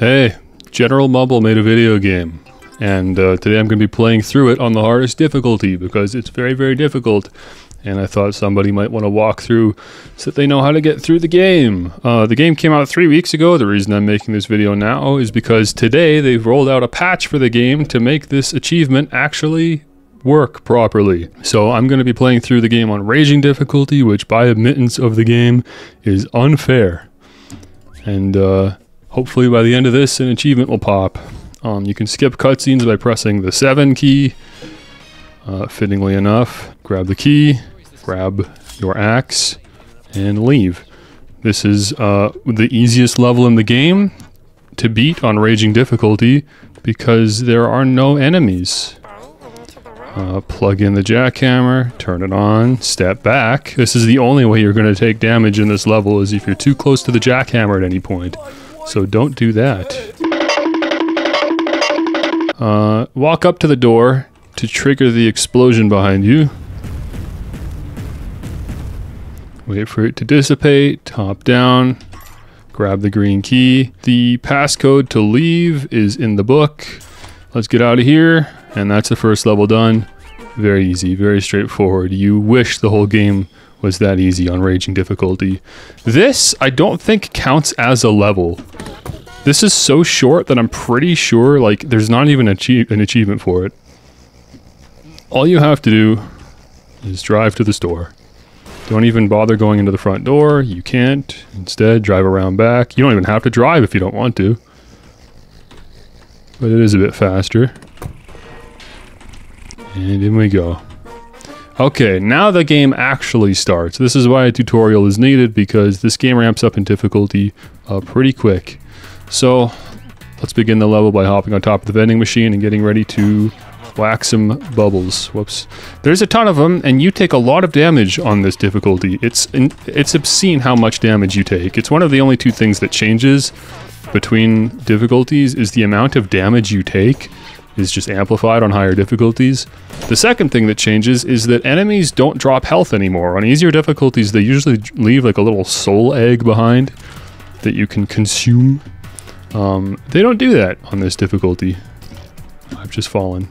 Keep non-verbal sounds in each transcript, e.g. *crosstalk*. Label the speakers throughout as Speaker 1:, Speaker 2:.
Speaker 1: Hey, General Mumble made a video game, and uh, today I'm going to be playing through it on the hardest difficulty because it's very, very difficult. And I thought somebody might want to walk through so that they know how to get through the game. Uh, the game came out three weeks ago. The reason I'm making this video now is because today they've rolled out a patch for the game to make this achievement actually work properly. So I'm going to be playing through the game on Raging difficulty, which by admittance of the game is unfair. And uh, hopefully by the end of this, an achievement will pop. Um, you can skip cutscenes by pressing the 7 key. Uh, fittingly enough, grab the key, grab your axe, and leave. This is uh, the easiest level in the game to beat on Raging difficulty because there are no enemies. Uh, plug in the jackhammer, turn it on, step back. This is the only way you're going to take damage in this level is if you're too close to the jackhammer at any point. So don't do that. Uh, walk up to the door to trigger the explosion behind you. Wait for it to dissipate, top down, grab the green key. The passcode to leave is in the book. Let's get out of here, and that's the first level done. Very easy, very straightforward. You wish the whole game was that easy on raging difficulty. This, I don't think counts as a level. This is so short that I'm pretty sure like there's not even achieve an achievement for it. All you have to do is drive to the store. Don't even bother going into the front door. You can't. Instead, drive around back. You don't even have to drive if you don't want to. But it is a bit faster. And in we go. Okay, now the game actually starts. This is why a tutorial is needed because this game ramps up in difficulty uh, pretty quick. So, let's begin the level by hopping on top of the vending machine and getting ready to whack some bubbles. Whoops. There's a ton of them, and you take a lot of damage on this difficulty. It's it's obscene how much damage you take. It's one of the only two things that changes between difficulties is the amount of damage you take is just amplified on higher difficulties. The second thing that changes is that enemies don't drop health anymore. On easier difficulties, they usually leave like a little soul egg behind that you can consume. Um, they don't do that on this difficulty. I've just fallen.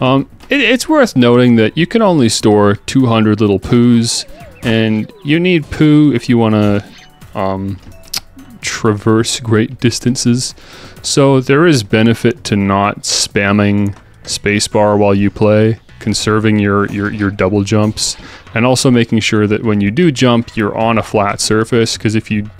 Speaker 1: Um, it, it's worth noting that you can only store 200 little poos, and you need poo if you want to um, traverse great distances. So there is benefit to not spamming spacebar while you play, conserving your, your, your double jumps, and also making sure that when you do jump, you're on a flat surface, because if you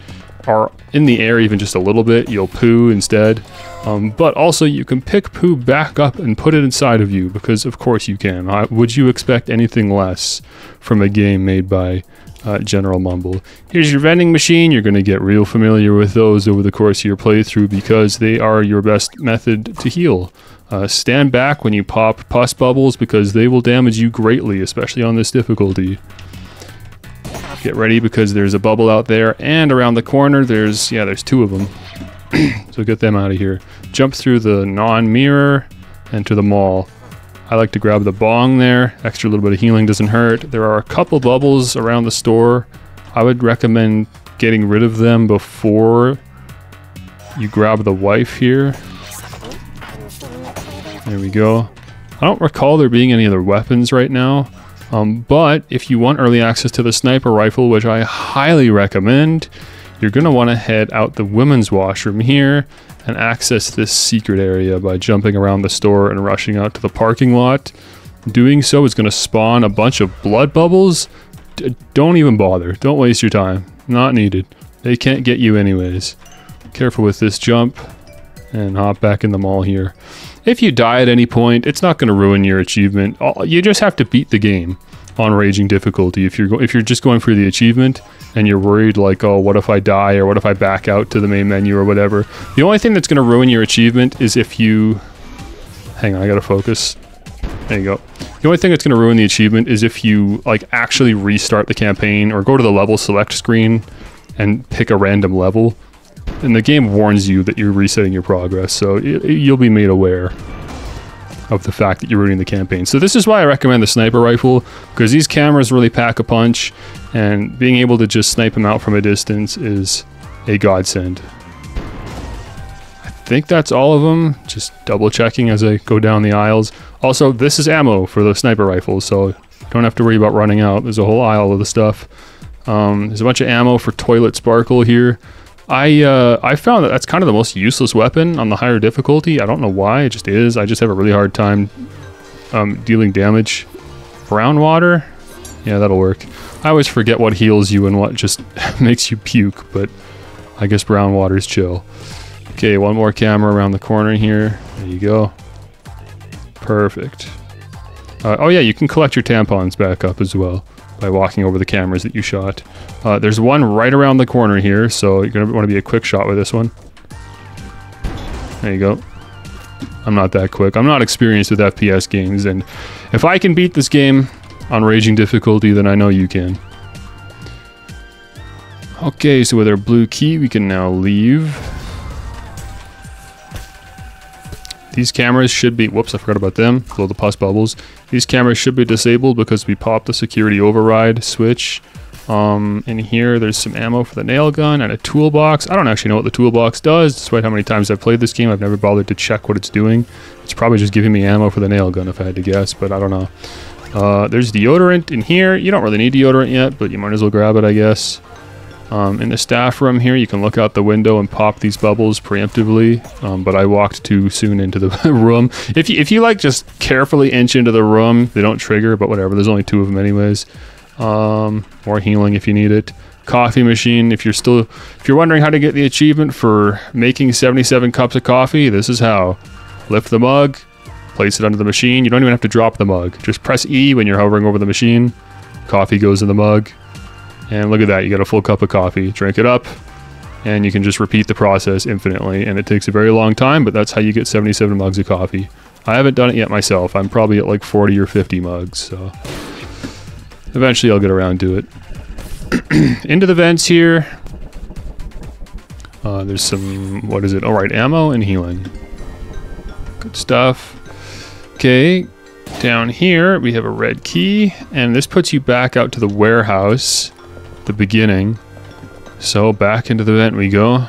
Speaker 1: are in the air even just a little bit, you'll poo instead. Um, but also you can pick poo back up and put it inside of you, because of course you can. Uh, would you expect anything less from a game made by uh, General Mumble. Here's your vending machine. You're going to get real familiar with those over the course of your playthrough because they are your best method to heal. Uh, stand back when you pop pus bubbles because they will damage you greatly, especially on this difficulty. Get ready because there's a bubble out there and around the corner there's, yeah, there's two of them. *clears throat* so get them out of here. Jump through the non-mirror and to the mall. I like to grab the bong there. Extra little bit of healing doesn't hurt. There are a couple bubbles around the store. I would recommend getting rid of them before you grab the wife here. There we go. I don't recall there being any other weapons right now. Um, but if you want early access to the sniper rifle, which I highly recommend, you're going to want to head out the women's washroom here and access this secret area by jumping around the store and rushing out to the parking lot. Doing so is going to spawn a bunch of blood bubbles. D don't even bother. Don't waste your time. Not needed. They can't get you anyways. Careful with this jump and hop back in the mall here. If you die at any point, it's not going to ruin your achievement. You just have to beat the game on raging difficulty. If you're if you're just going for the achievement and you're worried like, oh, what if I die or what if I back out to the main menu or whatever, the only thing that's going to ruin your achievement is if you. Hang on, I gotta focus. There you go. The only thing that's going to ruin the achievement is if you like actually restart the campaign or go to the level select screen and pick a random level. And the game warns you that you're resetting your progress, so you'll be made aware of the fact that you're ruining the campaign. So this is why I recommend the sniper rifle, because these cameras really pack a punch, and being able to just snipe them out from a distance is a godsend. I think that's all of them. Just double checking as I go down the aisles. Also, this is ammo for the sniper rifles, so don't have to worry about running out. There's a whole aisle of the stuff. Um, there's a bunch of ammo for Toilet Sparkle here. I uh, I found that that's kind of the most useless weapon on the higher difficulty. I don't know why, it just is. I just have a really hard time um, dealing damage. Brown water? Yeah, that'll work. I always forget what heals you and what just *laughs* makes you puke, but I guess brown water's chill. Okay, one more camera around the corner here. There you go. Perfect. Uh, oh yeah, you can collect your tampons back up as well by walking over the cameras that you shot. Uh, there's one right around the corner here, so you're going to want to be a quick shot with this one. There you go. I'm not that quick. I'm not experienced with FPS games, and if I can beat this game on raging difficulty, then I know you can. Okay, so with our blue key, we can now leave. These cameras should be, whoops, I forgot about them, blow the pus bubbles. These cameras should be disabled because we popped the security override switch. Um, in here, there's some ammo for the nail gun and a toolbox. I don't actually know what the toolbox does, despite how many times I've played this game. I've never bothered to check what it's doing. It's probably just giving me ammo for the nail gun if I had to guess, but I don't know. Uh, there's deodorant in here. You don't really need deodorant yet, but you might as well grab it, I guess. Um, in the staff room here, you can look out the window and pop these bubbles preemptively, um, but I walked too soon into the *laughs* room. If you, if you like just carefully inch into the room, they don't trigger, but whatever. There's only two of them anyways. Um, more healing if you need it. Coffee machine. If you're still, if you're wondering how to get the achievement for making 77 cups of coffee, this is how. Lift the mug, place it under the machine. You don't even have to drop the mug. Just press E when you're hovering over the machine. Coffee goes in the mug. And look at that, you got a full cup of coffee. Drink it up, and you can just repeat the process infinitely. And it takes a very long time, but that's how you get 77 mugs of coffee. I haven't done it yet myself. I'm probably at like 40 or 50 mugs, so eventually I'll get around to it. *clears throat* Into the vents here. Uh, there's some, what is it? All right, ammo and healing. Good stuff. Okay, down here we have a red key, and this puts you back out to the warehouse the beginning. So back into the vent we go.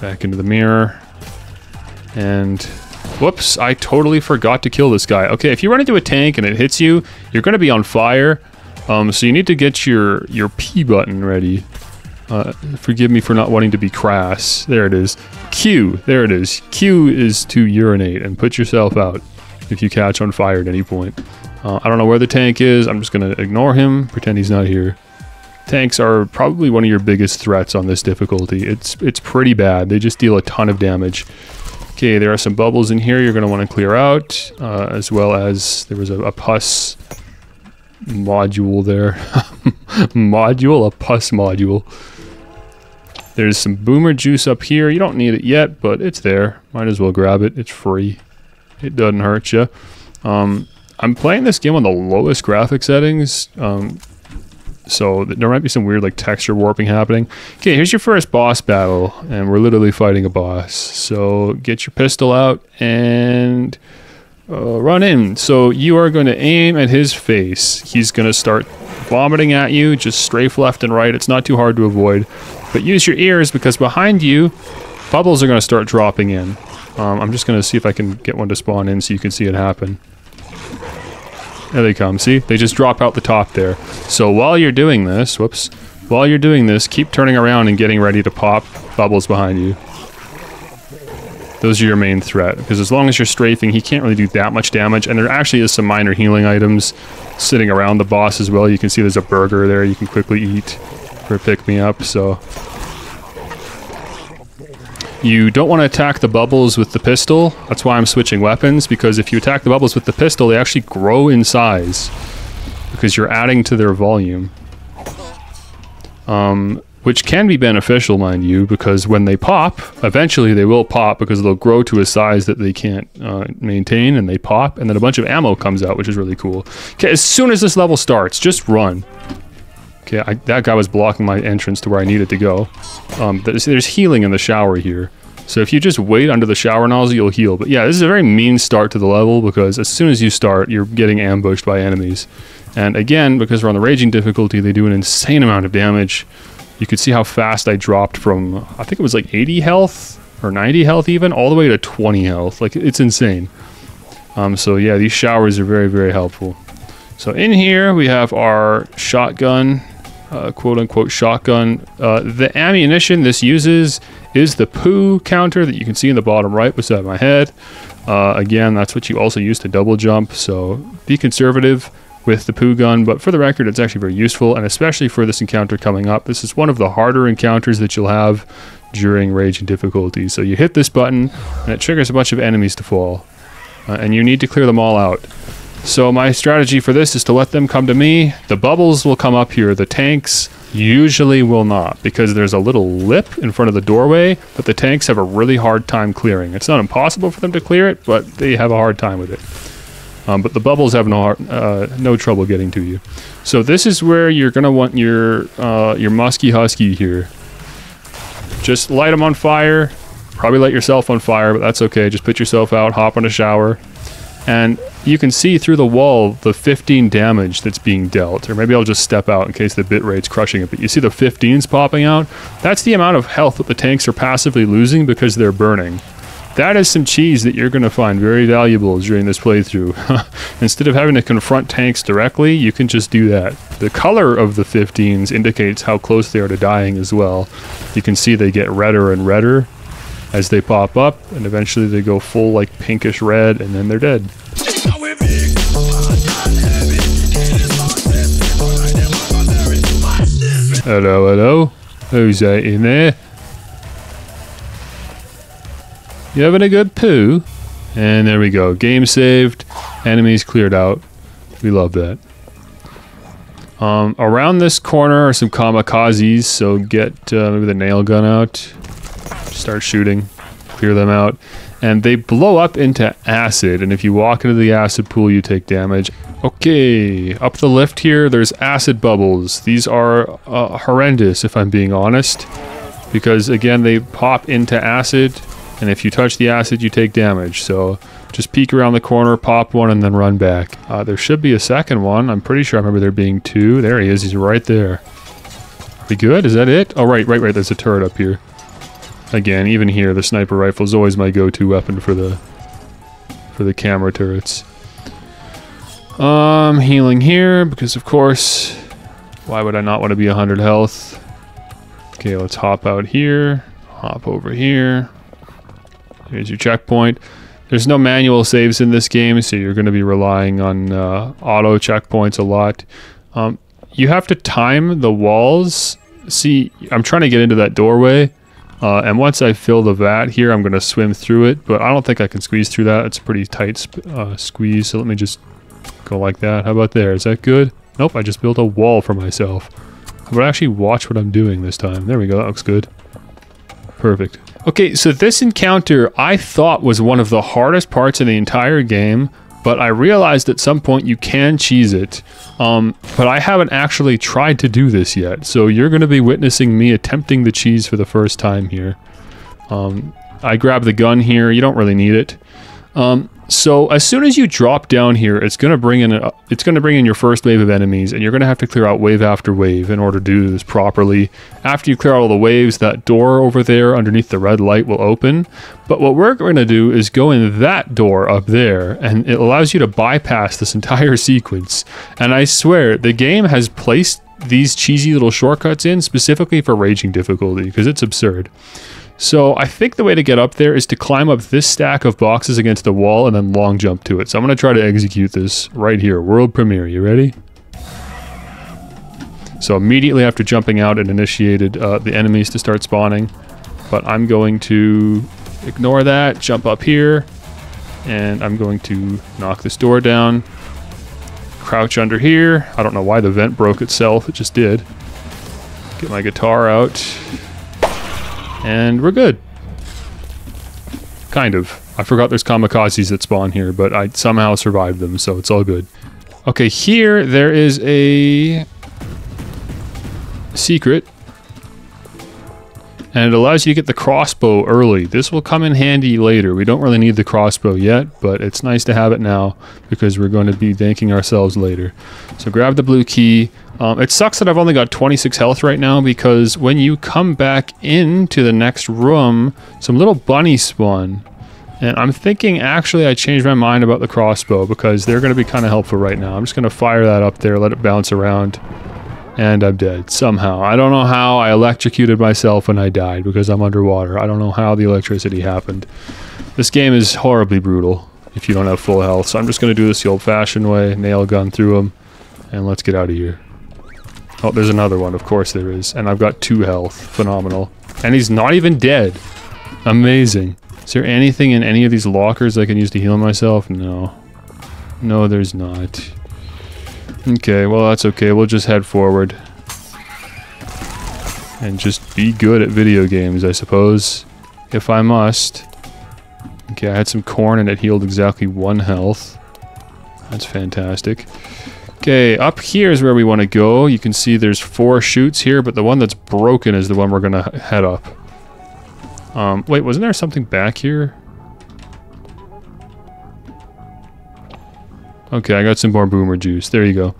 Speaker 1: Back into the mirror. And whoops, I totally forgot to kill this guy. Okay, if you run into a tank and it hits you, you're going to be on fire. Um, so you need to get your, your P button ready. Uh, forgive me for not wanting to be crass. There it is. Q. There it is. Q is to urinate and put yourself out if you catch on fire at any point. Uh, I don't know where the tank is. I'm just going to ignore him, pretend he's not here. Tanks are probably one of your biggest threats on this difficulty. It's it's pretty bad. They just deal a ton of damage. Okay, there are some bubbles in here you're going to want to clear out, uh, as well as there was a, a pus module there. *laughs* module? A pus module. There's some boomer juice up here. You don't need it yet, but it's there. Might as well grab it. It's free. It doesn't hurt you. Um, I'm playing this game on the lowest graphic settings, um, so there might be some weird like texture warping happening. Okay, here's your first boss battle, and we're literally fighting a boss. So get your pistol out and uh, run in. So you are going to aim at his face. He's going to start vomiting at you, just strafe left and right. It's not too hard to avoid, but use your ears because behind you, bubbles are going to start dropping in. Um, I'm just going to see if I can get one to spawn in so you can see it happen. There they come. See? They just drop out the top there. So while you're doing this, whoops, while you're doing this, keep turning around and getting ready to pop bubbles behind you. Those are your main threat, because as long as you're strafing, he can't really do that much damage, and there actually is some minor healing items sitting around the boss as well. You can see there's a burger there you can quickly eat for pick-me-up, so you don't want to attack the bubbles with the pistol. That's why I'm switching weapons, because if you attack the bubbles with the pistol, they actually grow in size. Because you're adding to their volume. Um, which can be beneficial, mind you, because when they pop, eventually they will pop because they'll grow to a size that they can't uh, maintain, and they pop, and then a bunch of ammo comes out, which is really cool. Okay, as soon as this level starts, just run. Okay, I, that guy was blocking my entrance to where I needed to go. Um, there's, there's healing in the shower here. So if you just wait under the shower nozzle, you'll heal. But yeah, this is a very mean start to the level because as soon as you start, you're getting ambushed by enemies. And again, because we're on the Raging difficulty, they do an insane amount of damage. you could see how fast I dropped from, I think it was like 80 health or 90 health even, all the way to 20 health. Like, it's insane. Um, so yeah, these showers are very, very helpful. So in here, we have our shotgun, uh, quote unquote shotgun. Uh, the ammunition this uses is the poo counter that you can see in the bottom right beside my head. Uh, again, that's what you also use to double jump, so be conservative with the poo gun, but for the record, it's actually very useful, and especially for this encounter coming up. This is one of the harder encounters that you'll have during raging difficulty. So you hit this button, and it triggers a bunch of enemies to fall, uh, and you need to clear them all out. So my strategy for this is to let them come to me. The bubbles will come up here. The tanks usually will not because there's a little lip in front of the doorway that the tanks have a really hard time clearing. It's not impossible for them to clear it, but they have a hard time with it. Um, but the bubbles have no hard, uh, no trouble getting to you. So this is where you're gonna want your uh, your musky husky here. Just light them on fire. Probably light yourself on fire, but that's okay. Just put yourself out, hop in a shower, and you can see through the wall the 15 damage that's being dealt. Or maybe I'll just step out in case the bit rate's crushing it. But you see the 15s popping out? That's the amount of health that the tanks are passively losing because they're burning. That is some cheese that you're going to find very valuable during this playthrough. *laughs* Instead of having to confront tanks directly, you can just do that. The color of the 15s indicates how close they are to dying as well. You can see they get redder and redder as they pop up, and eventually they go full like pinkish red, and then they're dead. Hello, hello. Who's that in there? You having a good poo? And there we go. Game saved. Enemies cleared out. We love that. Um, around this corner are some kamikazes, so get uh, maybe the nail gun out. Start shooting. Clear them out. And they blow up into acid, and if you walk into the acid pool, you take damage. Okay, up the lift here, there's acid bubbles. These are uh, horrendous, if I'm being honest. Because, again, they pop into acid, and if you touch the acid, you take damage. So just peek around the corner, pop one, and then run back. Uh, there should be a second one. I'm pretty sure I remember there being two. There he is. He's right there. Are we good? Is that it? Oh, right, right, right. There's a turret up here. Again, even here, the sniper rifle is always my go-to weapon for the for the camera turrets. Um, healing here, because of course, why would I not want to be 100 health? Okay, let's hop out here, hop over here. Here's your checkpoint. There's no manual saves in this game, so you're going to be relying on uh, auto checkpoints a lot. Um, you have to time the walls. See, I'm trying to get into that doorway, uh, and once I fill the vat here, I'm going to swim through it, but I don't think I can squeeze through that. It's a pretty tight uh, squeeze, so let me just Go like that. How about there? Is that good? Nope, I just built a wall for myself. I would actually watch what I'm doing this time. There we go, that looks good. Perfect. Okay, so this encounter I thought was one of the hardest parts in the entire game, but I realized at some point you can cheese it. Um, but I haven't actually tried to do this yet, so you're going to be witnessing me attempting the cheese for the first time here. Um, I grab the gun here, you don't really need it. Um, so as soon as you drop down here, it's going to bring in a, it's going to bring in your first wave of enemies, and you're going to have to clear out wave after wave in order to do this properly. After you clear out all the waves, that door over there underneath the red light will open. But what we're going to do is go in that door up there, and it allows you to bypass this entire *laughs* sequence. And I swear, the game has placed these cheesy little shortcuts in specifically for raging difficulty because it's absurd. So I think the way to get up there is to climb up this stack of boxes against the wall and then long jump to it. So I'm going to try to execute this right here. World premiere. You ready? So immediately after jumping out, it initiated uh, the enemies to start spawning. But I'm going to ignore that, jump up here, and I'm going to knock this door down. Crouch under here. I don't know why the vent broke itself. It just did. Get my guitar out and we're good. Kind of. I forgot there's kamikazes that spawn here, but I somehow survived them, so it's all good. Okay, here there is a secret. And it allows you to get the crossbow early. This will come in handy later. We don't really need the crossbow yet, but it's nice to have it now because we're going to be thanking ourselves later. So grab the blue key. Um, it sucks that I've only got 26 health right now because when you come back into the next room, some little bunnies spawn. And I'm thinking actually I changed my mind about the crossbow because they're going to be kind of helpful right now. I'm just going to fire that up there, let it bounce around. And I'm dead somehow. I don't know how I electrocuted myself when I died because I'm underwater. I don't know how the electricity happened. This game is horribly brutal if you don't have full health. So I'm just going to do this the old-fashioned way, nail gun through them, and let's get out of here. Oh, there's another one. Of course there is. And I've got two health. Phenomenal. And he's not even dead. Amazing. Is there anything in any of these lockers I can use to heal myself? No. No, there's not. Okay, well that's okay. We'll just head forward. And just be good at video games, I suppose. If I must. Okay, I had some corn and it healed exactly one health. That's fantastic. Okay, up here is where we want to go. You can see there's four chutes here, but the one that's broken is the one we're going to head up. Um, wait, wasn't there something back here? Okay, I got some more boomer juice. There you go.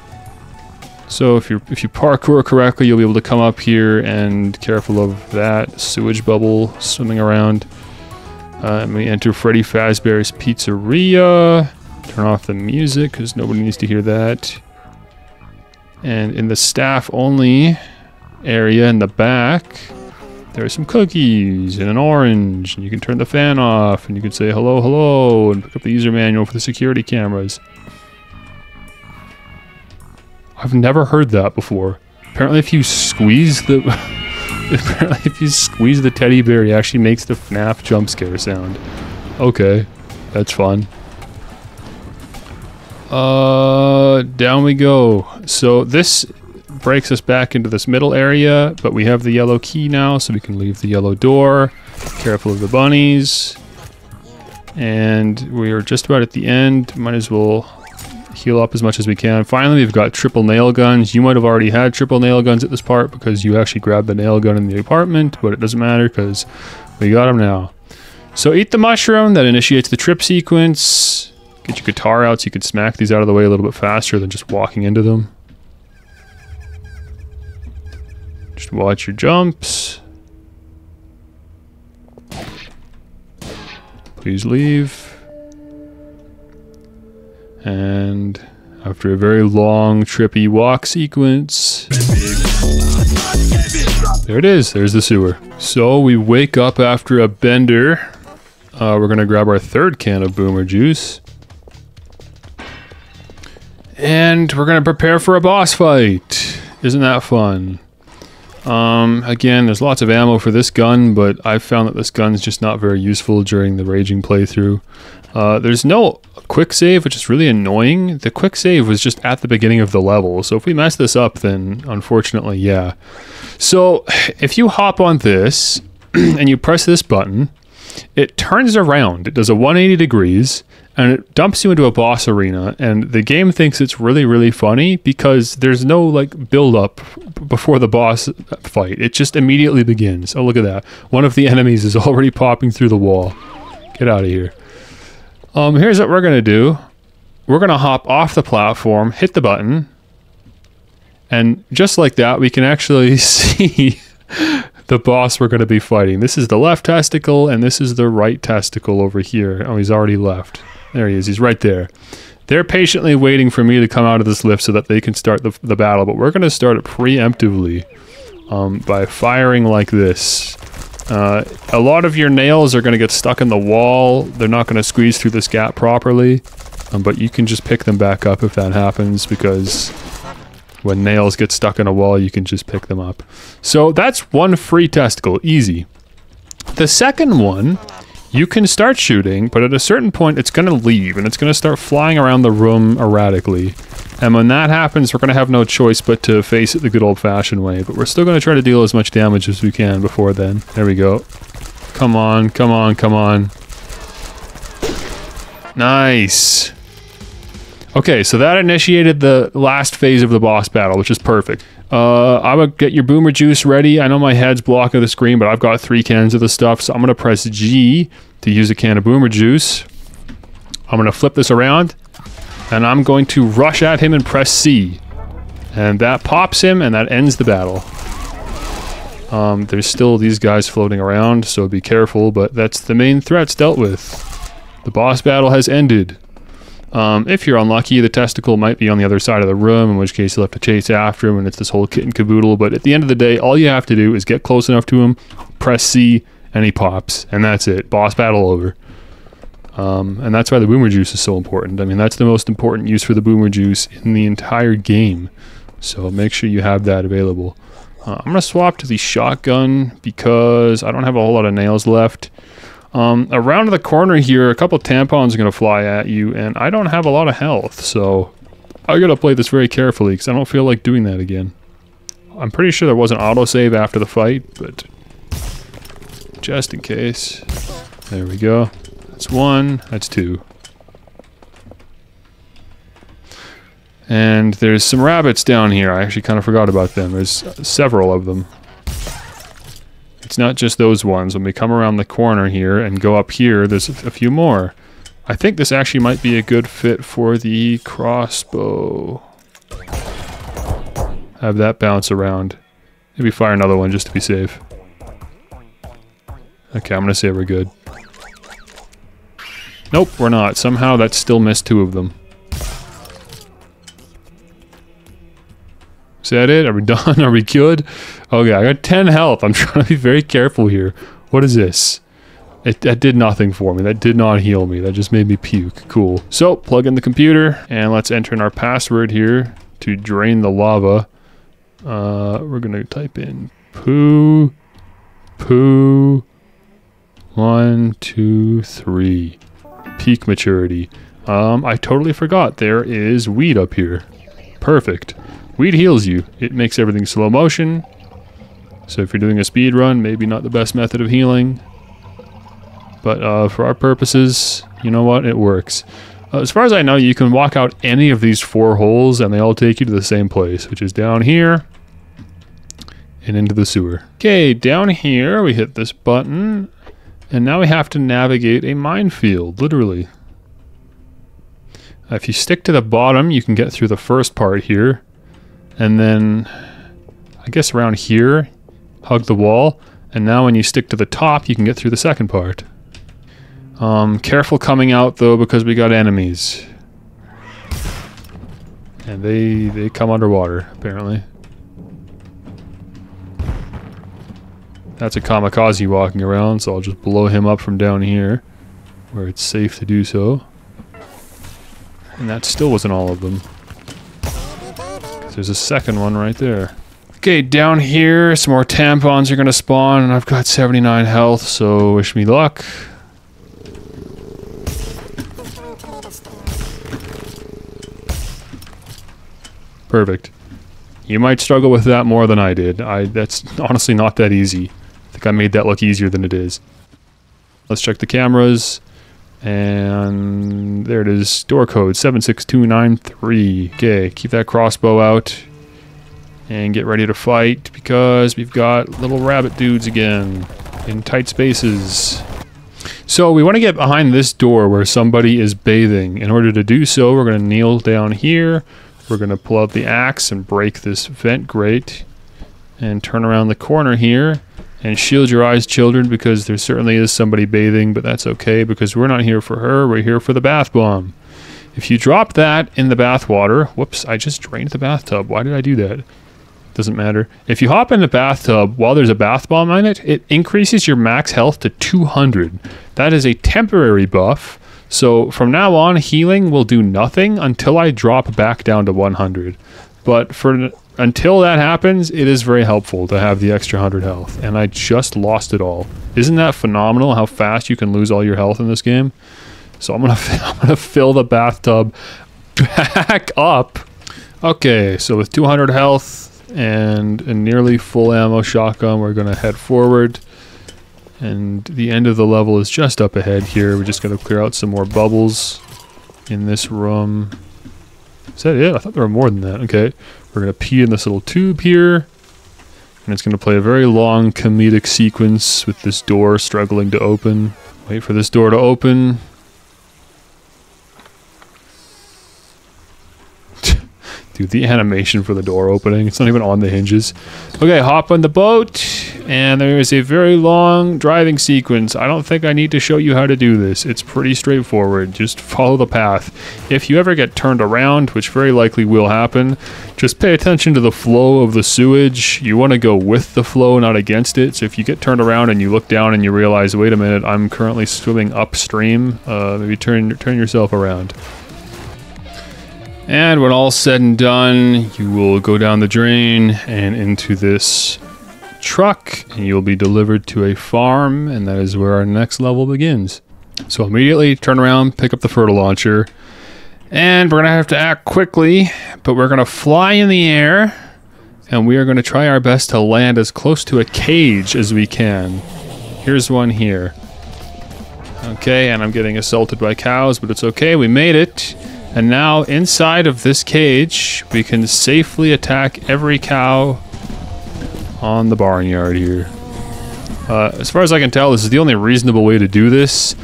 Speaker 1: So if you if you parkour correctly, you'll be able to come up here and careful of that sewage bubble swimming around. Uh, and we enter Freddy Fazbear's Pizzeria. Turn off the music because nobody needs to hear that. And in the staff only area in the back, there are some cookies and an orange. And you can turn the fan off and you can say hello, hello, and pick up the user manual for the security cameras. I've never heard that before. Apparently if you squeeze the... *laughs* apparently if you squeeze the teddy bear, he actually makes the FNAF jump scare sound. Okay, that's fun. Uh, down we go. So this breaks us back into this middle area, but we have the yellow key now, so we can leave the yellow door. Careful of the bunnies. And we are just about at the end. Might as well heal up as much as we can. Finally, we've got triple nail guns. You might have already had triple nail guns at this part because you actually grabbed the nail gun in the apartment, but it doesn't matter because we got them now. So eat the mushroom. That initiates the trip sequence. Get your guitar out so you can smack these out of the way a little bit faster than just walking into them. Just watch your jumps. Please leave. And after a very long, trippy walk sequence. There it is. There's the sewer. So we wake up after a bender. Uh, we're going to grab our third can of boomer juice. And we're going to prepare for a boss fight. Isn't that fun? Um, again, there's lots of ammo for this gun, but I've found that this gun's just not very useful during the raging playthrough. Uh, there's no quick save, which is really annoying. The quick save was just at the beginning of the level, so if we mess this up, then unfortunately, yeah. So if you hop on this *clears throat* and you press this button, it turns around. It does a 180 degrees and it dumps you into a boss arena and the game thinks it's really really funny because there's no like build up before the boss fight it just immediately begins oh look at that one of the *laughs* enemies is already popping through the wall get out of here um here's what we're gonna do we're gonna hop off the platform hit the button and just like that we can actually *laughs* see the boss we're going to be fighting. This is the left testicle, and this is the right testicle over here. Oh, he's already left. There he is. He's right there. They're patiently waiting for me to come out of this lift so that they can start the, the battle, but we're going to start it preemptively um, by firing like this. Uh, a lot of your nails are going to get stuck in the wall. They're not going to squeeze through this gap properly, um, but you can just pick them back up if that happens because when nails get stuck in a wall, you can just pick them up. So that's one free testicle, easy. The second one you can start shooting, but at a certain point it's going to leave and it's going to start flying around the room erratically. And when that happens, we're going to have no choice but to face it the good old-fashioned way. But we're still going to try to deal as much damage as we can before then. There we go. Come on, come on, come on. Nice. Okay, so that initiated the last phase of the boss battle, which is perfect. Uh, I would get your boomer juice ready. I know my head's blocking the screen, but I've got three cans of the stuff, so I'm going to press G to use a can of boomer juice. I'm going to flip this around, and I'm going to rush at him and press C. And that pops him, and that ends the battle. Um, there's still these guys floating around, so be careful, but that's the main threats dealt with. The boss battle has ended. Um, if you're unlucky, the testicle might be on the other side of the room, in which case you'll have to chase after him, and it's this whole kit and caboodle. But at the end of the day, all you have to do is get close enough to him, press C, and he pops, and that's it. Boss battle over. Um, and that's why the boomer juice is so important. I mean, that's the most important use for the boomer juice in the entire game. So make sure you have that available. Uh, I'm going to swap to the shotgun because I don't have a whole lot of nails left. Um, around the corner here, a couple tampons are going to fly at you, and I don't have a lot of health, so I got to play this very carefully because I don't feel like doing that again. I'm pretty sure there was an autosave after the fight, but just in case. There we go. That's one, that's two. And there's some rabbits down here. I actually kind of forgot about them. There's several of them. It's not just those ones. When we come around the corner here and go up here, there's a few more. I think this actually might be a good fit for the crossbow. Have that bounce around. Maybe fire another one just to be safe. Okay, I'm gonna say we're good. Nope, we're not. Somehow that still missed two of them. Is that it? Are we *laughs* done? Are we good? Okay, I got 10 health. I'm *laughs* trying to be very careful here. What is this? It, that did nothing for me. That did not heal me. That just made me puke. Cool. So, plug in the computer, and let's enter in our password here to drain the lava. Uh, we're going to type in poo, poo, one, two, three. Peak maturity. Um, I totally forgot. There is weed up here. Perfect. Weed heals you. It makes everything slow motion. So if you're doing a speed run, maybe not the best method of healing. But uh, for our purposes, you know what? It works. Uh, as far as I know, you can walk out any of these four holes and they all take you to the same place, which is down here and into the sewer. Okay, down here we hit this button and now we have to navigate a minefield, literally. If you stick to the bottom, you can get through the first part here. And then, I guess around here, hug the wall. And now when you stick to the top, you can get through the second part. Um, careful coming out though, because we got enemies. And they, they come underwater, apparently. That's a kamikaze walking around, so I'll just blow him up from down here, where it's safe to do so. And that still wasn't all of them. There's a second one right there. Okay, down here, some more tampons are going to spawn, and I've got 79 health, so wish me luck. Perfect. You might struggle with that more than I did. I That's honestly not that easy. I think I made that look easier than it is. Let's check the cameras. And there it is. Door code 76293. Okay, keep that crossbow out. And get ready to fight because we've got little rabbit dudes again in tight spaces. So we want to get behind this door where somebody is bathing. In order to do so, we're going to kneel down here. We're going to pull out the axe and break this vent grate. And turn around the corner here. And shield your eyes, children, because there certainly is somebody bathing, but that's okay because we're not here for her, we're here for the bath bomb. If you drop that in the bath water, whoops, I just drained the bathtub. Why did I do that? Doesn't matter. If you hop in the bathtub while there's a bath bomb on it, it increases your max health to 200. That is a temporary buff. So from now on, healing will do nothing until I drop back down to 100. But for until that happens, it is very helpful to have the extra 100 health. And I just lost it all. Isn't that phenomenal how fast you can lose all your health in this game? So I'm gonna, *laughs* I'm gonna fill the bathtub back up. Okay, so with 200 health and a nearly full ammo shotgun, we're gonna head forward. And the end of the level is just up ahead here. We're just gonna clear out some more bubbles in this room. Is that it? I thought there were more than that. Okay. We're going to pee in this little tube here. And it's going to play a very long comedic sequence with this door struggling to open. Wait for this door to open. Dude, the animation for the door opening, it's not even on the hinges. Okay, hop on the boat, and there is a very long driving sequence. I don't think I need to show you how to do this. It's pretty straightforward. Just follow the path. If you ever get turned around, which very likely will happen, just pay attention to the flow of the sewage. You want to go with the flow, not against it. So if you get turned around and you look down and you realize, wait a minute, I'm currently swimming upstream, uh, maybe turn, turn yourself around. And when all's said and done, you will go down the drain and into this truck, and you'll be delivered to a farm, and that is where our next level begins. So immediately turn around, pick up the fertile launcher, and we're gonna have to act quickly, but we're gonna fly in the air, and we are gonna try our best to land as close to a cage as we can. Here's one here. Okay, and I'm getting assaulted by cows, but it's okay, we made it. And now inside of this cage, we can safely attack every cow on the barnyard here. Uh, as far as I can tell, this is the only reasonable way to do this,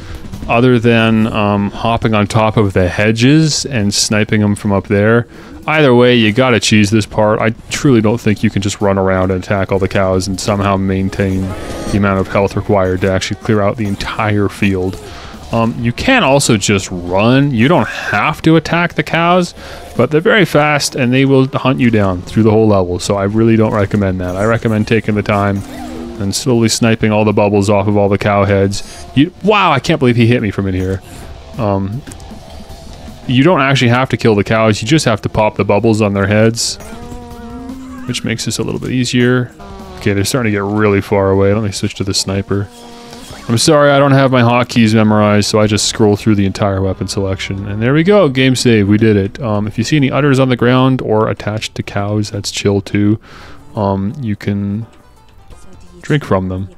Speaker 1: other than um, hopping on top of the hedges and sniping them from up there. Either way, you gotta cheese this part. I truly don't think you can just run around and attack all the cows and somehow maintain the amount of health required to actually clear out the entire field. Um, you can also just run. You don't have to attack the cows, but they're very fast and they will hunt you down through the whole level. So I really don't recommend that. I recommend taking the time and slowly sniping all the bubbles off of all the cow heads. You, wow, I can't believe he hit me from in here. Um, you don't actually have to kill the cows. You just have to pop the bubbles on their heads, which makes this a little bit easier. Okay, they're starting to get really far away. Let me switch to the sniper. I'm sorry I don't have my hotkeys memorized, so I just scroll through the entire weapon selection. And there we go, game save, we did it. Um, if you see any udders on the ground or attached to cows, that's chill too. Um, you can drink from them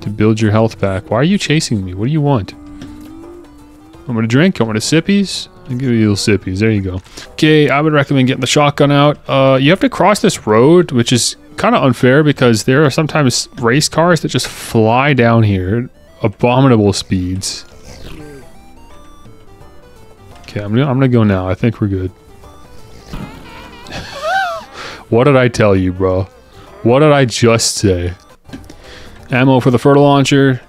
Speaker 1: to build your health back. Why are you chasing me? What do you want? I'm gonna drink, I want a sippies. I'll give you a little sippies, there you go. Okay, I would recommend getting the shotgun out. Uh, you have to cross this road, which is kind of unfair because there are sometimes race cars that just fly down here abominable speeds. Okay, I'm gonna, I'm gonna go now. I think we're good. *laughs* what did I tell you, bro? What did I just say? Ammo for the fertile launcher.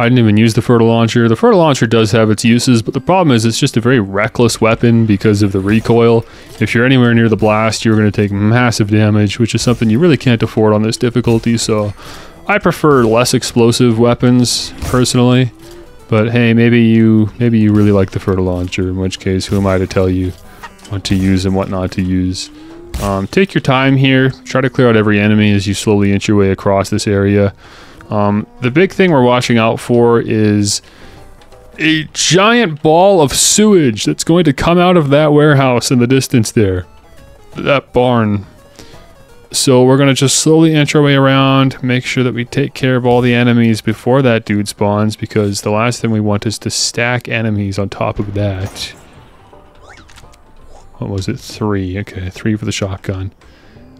Speaker 1: I didn't even use the fertile launcher. The fertile launcher does have its uses, but the problem is it's just a very reckless weapon because of the recoil. If you're anywhere near the blast, you're going to take massive damage, which is something you really can't afford on this difficulty, so I prefer less explosive weapons personally, but hey, maybe you maybe you really like the fertile launcher. In which case, who am I to tell you what to use and what not to use? Um, take your time here. Try to clear out every enemy as you slowly inch your way across this area. Um, the big thing we're watching out for is a giant ball of sewage that's going to come out of that warehouse in the distance there. That barn so we're going to just slowly inch our way around, make sure that we take care of all the enemies before that dude spawns, because the last thing we want is to stack enemies on top of that. What was it? Three. Okay, three for the shotgun.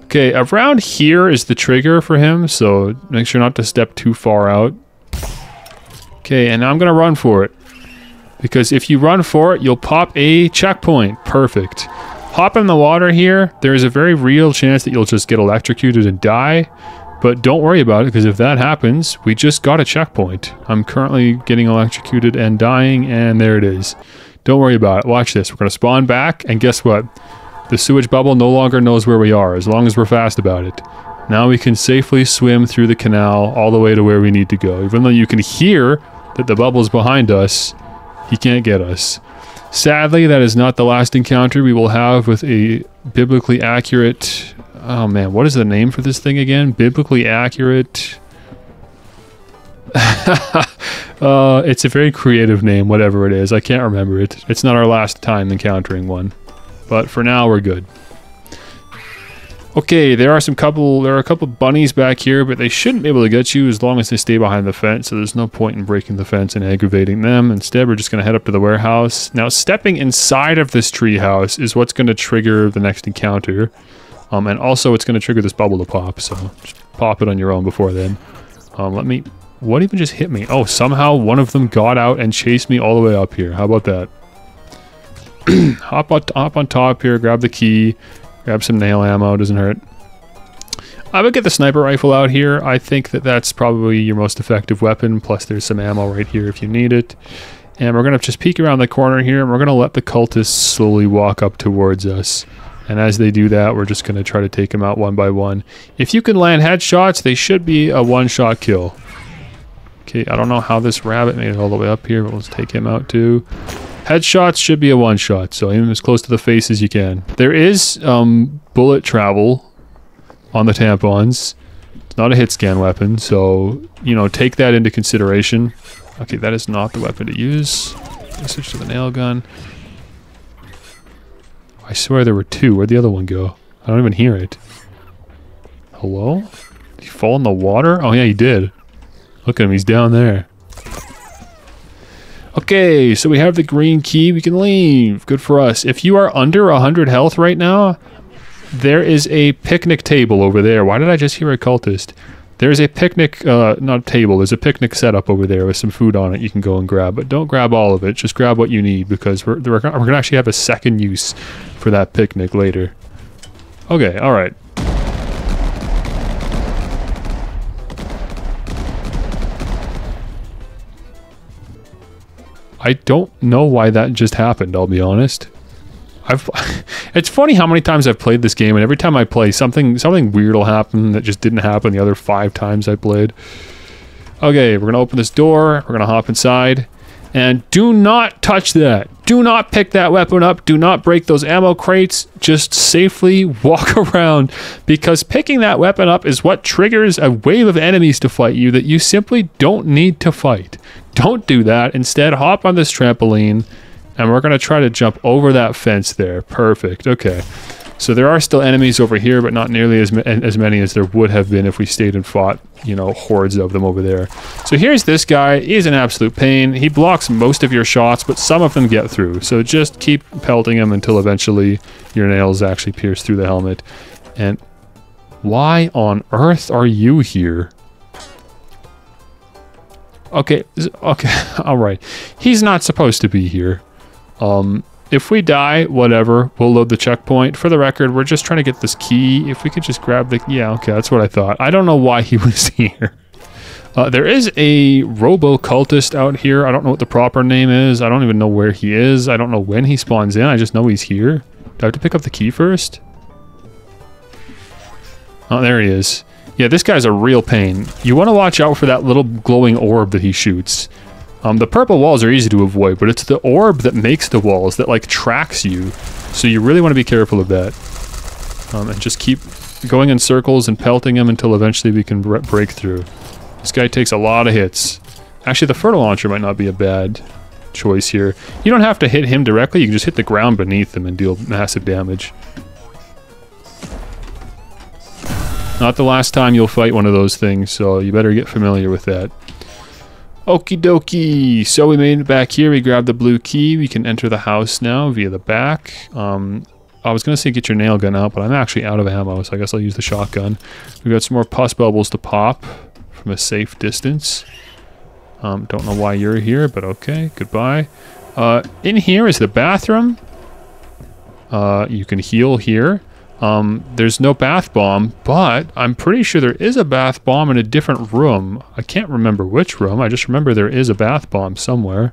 Speaker 1: Okay, around here is the trigger for him, so make sure not to step too far out. Okay, and I'm going to run for it. Because if you run for it, you'll pop a checkpoint. Perfect. Hop in the water here. There is a very real chance that you'll just get electrocuted and die. But don't worry about it, because if that happens, we just got a checkpoint. I'm currently getting electrocuted and dying, and there it is. Don't worry about it. Watch this. We're going to spawn back, and guess what? The sewage bubble no longer knows where we are, as long as we're fast about it. Now we can safely swim through the canal all the way to where we need to go. Even though you can hear that the bubble's behind us, he can't get us. Sadly, that is not the last encounter we will have with a biblically accurate... Oh man, what is the name for this thing again? Biblically accurate... *laughs* uh, it's a very creative name, whatever it is. I can't remember it. It's not our last time encountering one. But for now, we're good. Okay, there are some couple there are a couple bunnies back here, but they shouldn't be able to get you as long as they stay behind the fence, so there's no point in breaking the fence and aggravating them. Instead, we're just going to head up to the warehouse. Now, stepping inside of this treehouse is what's going to trigger the next encounter. Um, and also, it's going to trigger this bubble to pop, so just pop it on your own before then. Um, let me... What even just hit me? Oh, somehow one of them got out and chased me all the way up here. How about that? *clears throat* hop, on, hop on top here, grab the key, Grab some nail ammo, doesn't hurt. I would get the sniper rifle out here. I think that that's probably your most effective weapon. Plus, there's some ammo right here if you need it. And we're going to just peek around the corner here, and we're going to let the cultists slowly walk up towards us. And as they do that, we're just going to try to take them out one by one. If you can land headshots, they should be a one-shot kill. Okay, I don't know how this rabbit made it all the way up here, but let's take him out too. Headshots should be a one-shot, so aim as close to the face as you can. There is um, bullet travel on the tampons. It's not a hit scan weapon, so, you know, take that into consideration. Okay, that is not the weapon to use. Switch to the nail gun. I swear there were two. Where'd the other one go? I don't even hear it. Hello? Did he fall in the water? Oh yeah, he did. Look at him, he's down there. Okay, so we have the green key. We can leave. Good for us. If you are under 100 health right now, there is a picnic table over there. Why did I just hear a cultist? There's a picnic, uh, not table, there's a picnic setup over there with some food on it you can go and grab. But don't grab all of it, just grab what you need because we're, we're, we're going to actually have a second use for that picnic later. Okay, alright. I don't know why that just happened, I'll be honest. I've *laughs* it's funny how many times I've played this game and every time I play something something weird will happen that just didn't happen the other 5 times I played. Okay, we're to open this door. We're to hop inside. And do not touch that. Do not pick that weapon up. Do not break those ammo crates. Just safely *laughs* walk around because picking that weapon up is what triggers a wave of enemies to fight you that you simply don't need to fight. Don't do that. Instead, hop on this trampoline and we're going to try to jump over that fence there. Perfect. Okay. So there are still enemies over here, but not nearly as, as many as there would have been if we stayed and fought, you know, hordes of them over there. So here's this guy. He's an absolute pain. He blocks most of your shots, but some of them get through. So just keep pelting him until eventually your nails actually pierce through the helmet. And why on earth are you here? Okay, okay, *laughs* all right. He's not supposed to be here. Um, if we die, whatever, we'll load the checkpoint. For the record, we're just trying to get this key. If we could just grab the... Yeah, okay, that's what I thought. I don't know why he *laughs* was here. Uh, there is a robo-cultist out here. I don't know what the proper name is. I don't even know where he is. I don't know when he spawns in. I just know he's here. Do I have to pick up the key first? Oh, there he is. Yeah, this guy's a real pain. You want to watch out for that little glowing orb that he shoots. Um, the purple walls are easy to avoid, but it's the orb that makes the walls that like tracks you. So you really want to be careful of that. Um, and just keep going in circles and pelting him until eventually we can break through. This guy takes a lot of hits. Actually, the fertile launcher might not be a bad choice here. You don't have to hit him directly, you can just hit the ground beneath him and deal massive damage. Not the last time you'll fight one of those things, so you better get familiar with that. Okie dokie. So we made it back here. We grabbed the blue key. We can enter the house now via the back. Um, I was going to say get your nail gun out, but I'm actually out of ammo, so I guess I'll use the shotgun. We've got some more pus bubbles to pop from a safe distance. Um, don't know why you're here, but okay. Goodbye. Uh, in here is the bathroom. Uh, you can heal here. Um, there's no bath bomb, but I'm pretty sure there is a bath bomb in a different room. I can't remember which room. I just remember there is a bath bomb somewhere.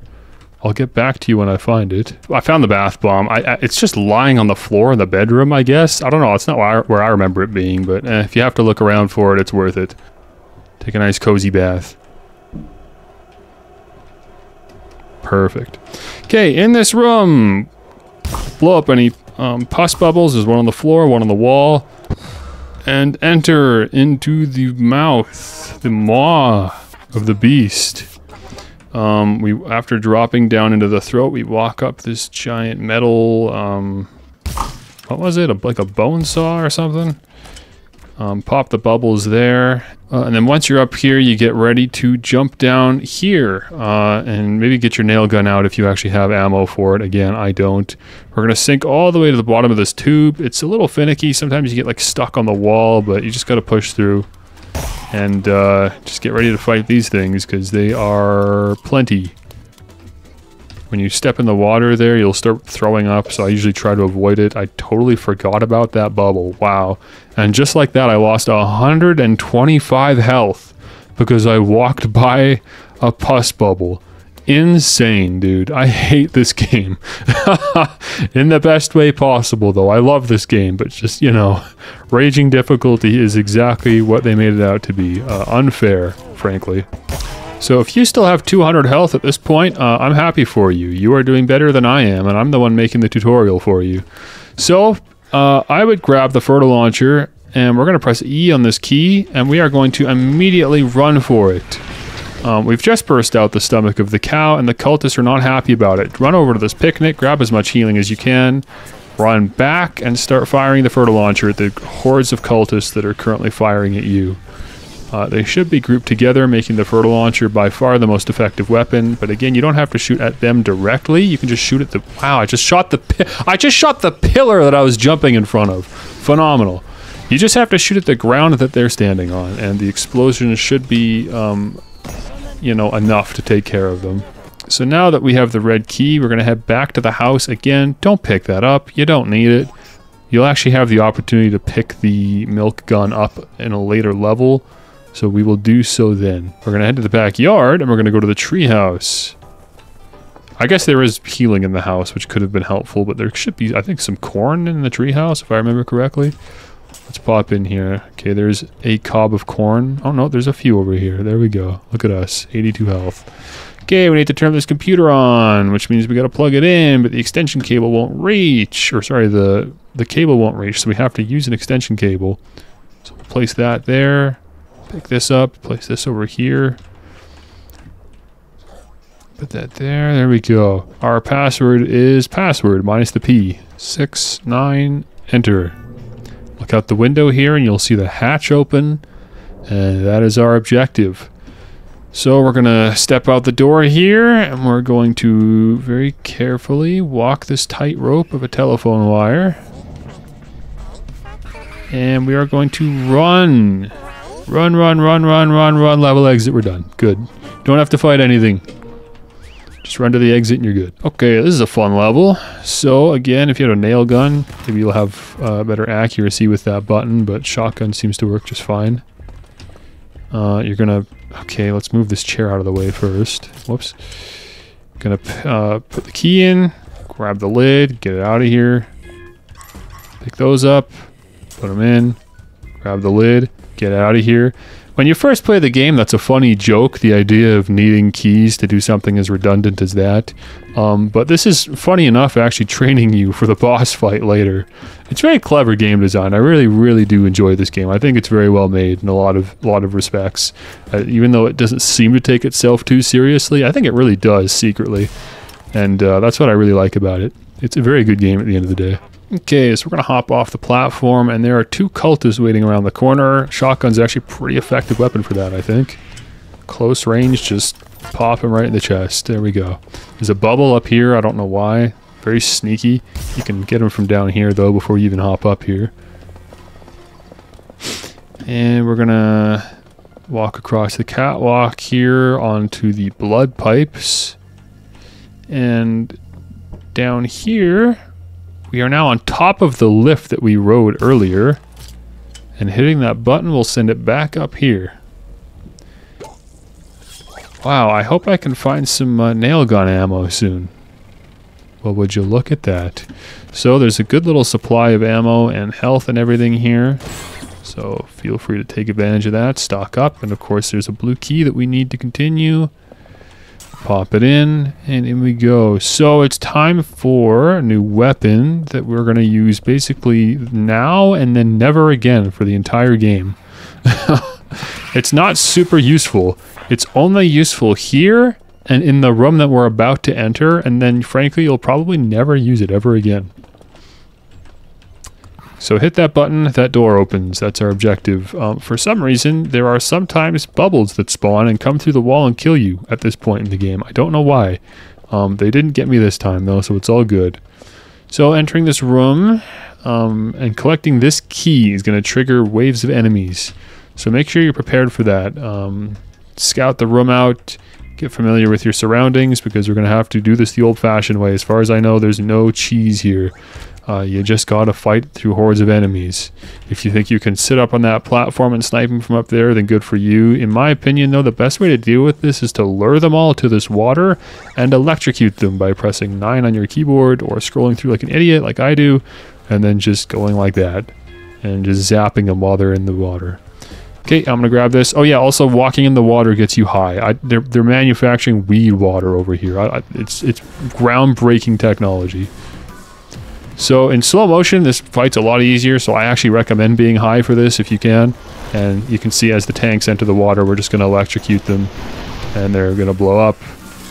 Speaker 1: I'll get back to you when I find it. I found the bath bomb. I, I, it's just lying on the floor in the bedroom, I guess. I don't know. It's not where I, where I remember it being, but eh, if you have to look around for it, it's worth it. Take a nice cozy bath. Perfect. Okay, in this room, blow up any um, pus bubbles. There's one on the floor, one on the wall. And enter into the mouth, the maw of the beast. Um, we after dropping down into the throat, we walk up this giant metal. Um, what was it? A, like a bone saw or something? Um, pop the bubbles there. Uh, and then once you're up here, you get ready to jump down here uh, and maybe get your nail gun out if you actually have ammo for it. Again, I don't. We're going to sink all the way to the bottom of this tube. It's a little finicky. Sometimes you get like stuck on the wall, but you just got to push through. And uh, just get ready to fight these things because they are plenty. When you step in the water there, you'll start throwing up. So I usually try to avoid it. I totally forgot about that bubble. Wow. And just like that, I lost 125 health because I walked by a pus bubble. Insane, dude. I hate this game. *laughs* In the best way possible, though. I love this game, but just, you know, raging difficulty is exactly what they made it out to be. Uh, unfair, frankly. So if you still have 200 health at this point, uh, I'm happy for you. You are doing better than I am, and I'm the one making the tutorial for you. So uh, I would grab the fertile launcher, and we're going to press E on this key, and we are going to immediately run for it. Um, we've just burst out the stomach of the cow, and the cultists are not happy about it. Run over to this picnic, grab as much healing as you can, run back, and start firing the fertile launcher at the hordes of cultists that are currently firing at you. Uh, they should be grouped together, making the fertile launcher by far the most effective weapon. But again, you don't have to shoot at them directly. You can just shoot at the. Wow! I just shot the. I just shot the pillar that I was jumping in front of. Phenomenal. You just have to shoot at the ground that they're standing on, and the explosion should be, um, you know, enough to take care of them. So now that we have the red key, we're going to head back to the house again. Don't pick that up. You don't need it. You'll actually have the opportunity to pick the milk gun up in a later level. So we will do so then. We're going to head to the backyard and we're going to go to the treehouse. I guess there is healing in the house, which could have been helpful, but there should be, I think, some corn in the treehouse, if I remember correctly. Let's pop in here. Okay, there's a cob of corn. Oh, no, there's a few over here. There we go. Look at us. 82 health. Okay, we need to turn this computer on, which means we got to plug it in, but the extension cable won't reach. Or, sorry, the, the cable won't reach, so we have to use an extension cable. So we'll place that there. Pick this up, place this over here. Put that there. There we go. Our password is password minus the P. Six, nine, enter. Look out the window here and you'll see the hatch open. And that is our objective. So we're going to step out the door here and we're going to very carefully walk this tight rope of a telephone wire. And we are going to run. Run, run, run, run, run, run. Level exit. We're done. Good. Don't have to fight anything. Just run to the exit and you're good. Okay, this is a fun level. So again, if you had a nail gun, maybe you'll have uh, better accuracy with that button, but shotgun seems to work just fine. Uh, you're gonna... Okay, let's move this chair out of the way first. Whoops. Gonna uh, put the key in, grab the lid, get it out of here. Pick those up, put them in, grab the lid, get out of here. When you first play the game, that's a funny joke, the idea of needing keys to do something as redundant as that. Um, but this is funny enough actually training you for the *laughs* boss fight later. It's very clever game design. I really, really do enjoy this game. I think it's very well made in a lot of lot of respects. Uh, even though it doesn't seem to take itself too seriously, I think it really does secretly. And uh, that's what I really like about it. It's a very good game at the end of the day. Okay, so we're going to hop off the platform, and there are two cultists waiting around the corner. Shotgun's actually a pretty effective weapon for that, I think. Close range, just pop him right in the chest. There we go. There's a bubble up here, I don't know why. Very sneaky. You can get him from down here, though, before you even hop up here. And we're going to walk across the catwalk here onto the blood pipes. And down here we are now on top of the lift that we rode earlier. And hitting that button will send it back up here. Wow, I hope I can find some uh, nail gun ammo soon. Well, would you look at that. So there's a good little supply of ammo and health and everything here. So feel free to take advantage of that, stock up. And of course there's a blue key that we need to continue. Pop it in, and in we go. So it's time for a new weapon that we're going to use basically now and then never again for the entire game. *laughs* it's not super useful. It's only useful here and in the room that we're about to enter, and then frankly, you'll probably never use it ever again. So hit that button, that door opens. That's our objective. Um, for some reason, there are sometimes bubbles that spawn and come through the wall and kill you at this point in the game. I don't know why. Um, they didn't get me this time, though, so it's all good. So entering this room um, and collecting this key is going to trigger waves of enemies. So make sure you're prepared for that. Um, scout the room out, Get familiar with your surroundings because we're going to have to do this the old fashioned way. As far as I know, there's no cheese here. Uh, you just gotta fight through hordes of enemies. If you think you can sit up on that platform and snipe them from up there, then good for you. In my opinion, though, the best way to deal with this is to lure them all to this water and electrocute them by pressing 9 on your keyboard or scrolling through like an idiot like I do, and then just going like that and just zapping them while they're in the water. Okay, I'm gonna grab this. Oh yeah, also walking in the water gets you high. I, they're, they're manufacturing weed water over here. I, I, it's it's groundbreaking technology. So in slow motion, this fight's a lot easier, so I actually recommend being high for this if you can. And you can see as the tanks enter the water, we're just going to electrocute them, and they're going to blow up,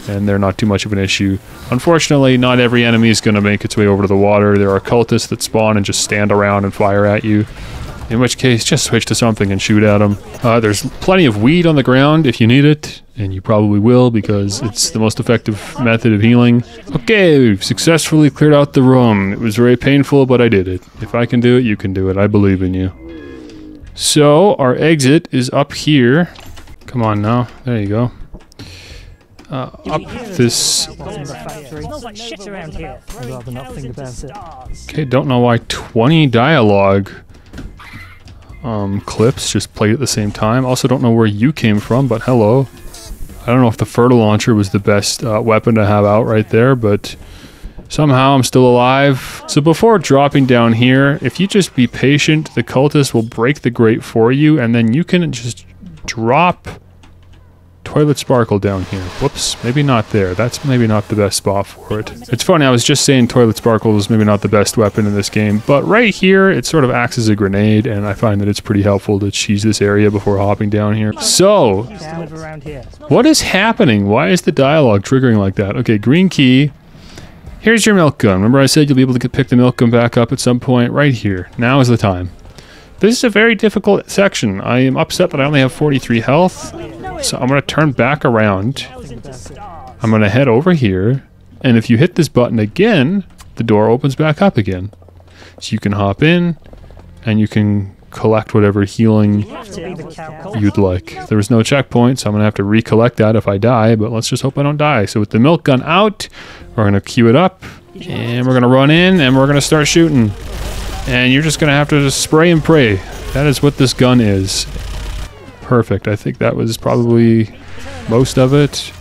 Speaker 1: and they're not too much of an issue. Unfortunately, not every enemy is going to make its way over to the water. There are cultists that spawn and just stand around and fire at you. In which case, just switch to something and shoot at them. Uh, there's plenty of weed on the ground if you need it, and you probably will because it's the most effective method of healing. Okay, we've successfully cleared out the room. It was very painful, but I did it. If I can do it, you can do it. I believe in you. So, our exit is up here. Come on now. There you go. Uh, up this... Okay, don't know why 20 dialogue um, clips just played at the same time. Also don't know where you came from, but hello. I don't know if the fertile launcher was the best uh, weapon to have out right there, but somehow I'm still alive. So before dropping down here, if you just be patient, the cultist will break the grate for you, and then you can just drop Toilet Sparkle down here. Whoops, maybe not there. That's maybe not the best spot for it. It's funny, I was just saying Toilet Sparkle is maybe not the best weapon in this game, but right here, it sort of acts as a grenade, and I find that it's pretty helpful to cheese this area before hopping down here. So, what is happening? Why is the dialogue triggering like that? Okay, green key. Here's your milk gun. Remember I said you'll be able to pick the milk gun back up at some point? Right here. Now is the time. This is a very difficult section. I am upset that I only have 43 health. So I'm going to turn back around. I'm going to head over here. And if you hit this button again, the door opens back up again. So you can hop in and you can collect whatever healing you'd like. There was no checkpoint, so I'm going to have to recollect that if I die, but let's just hope I don't die. So with the milk gun out, we're going to queue it up, and we're going to run in, and we're going to start shooting. And you're just going to have to just spray and pray. That is what this gun is. Perfect. I think that was probably most of it.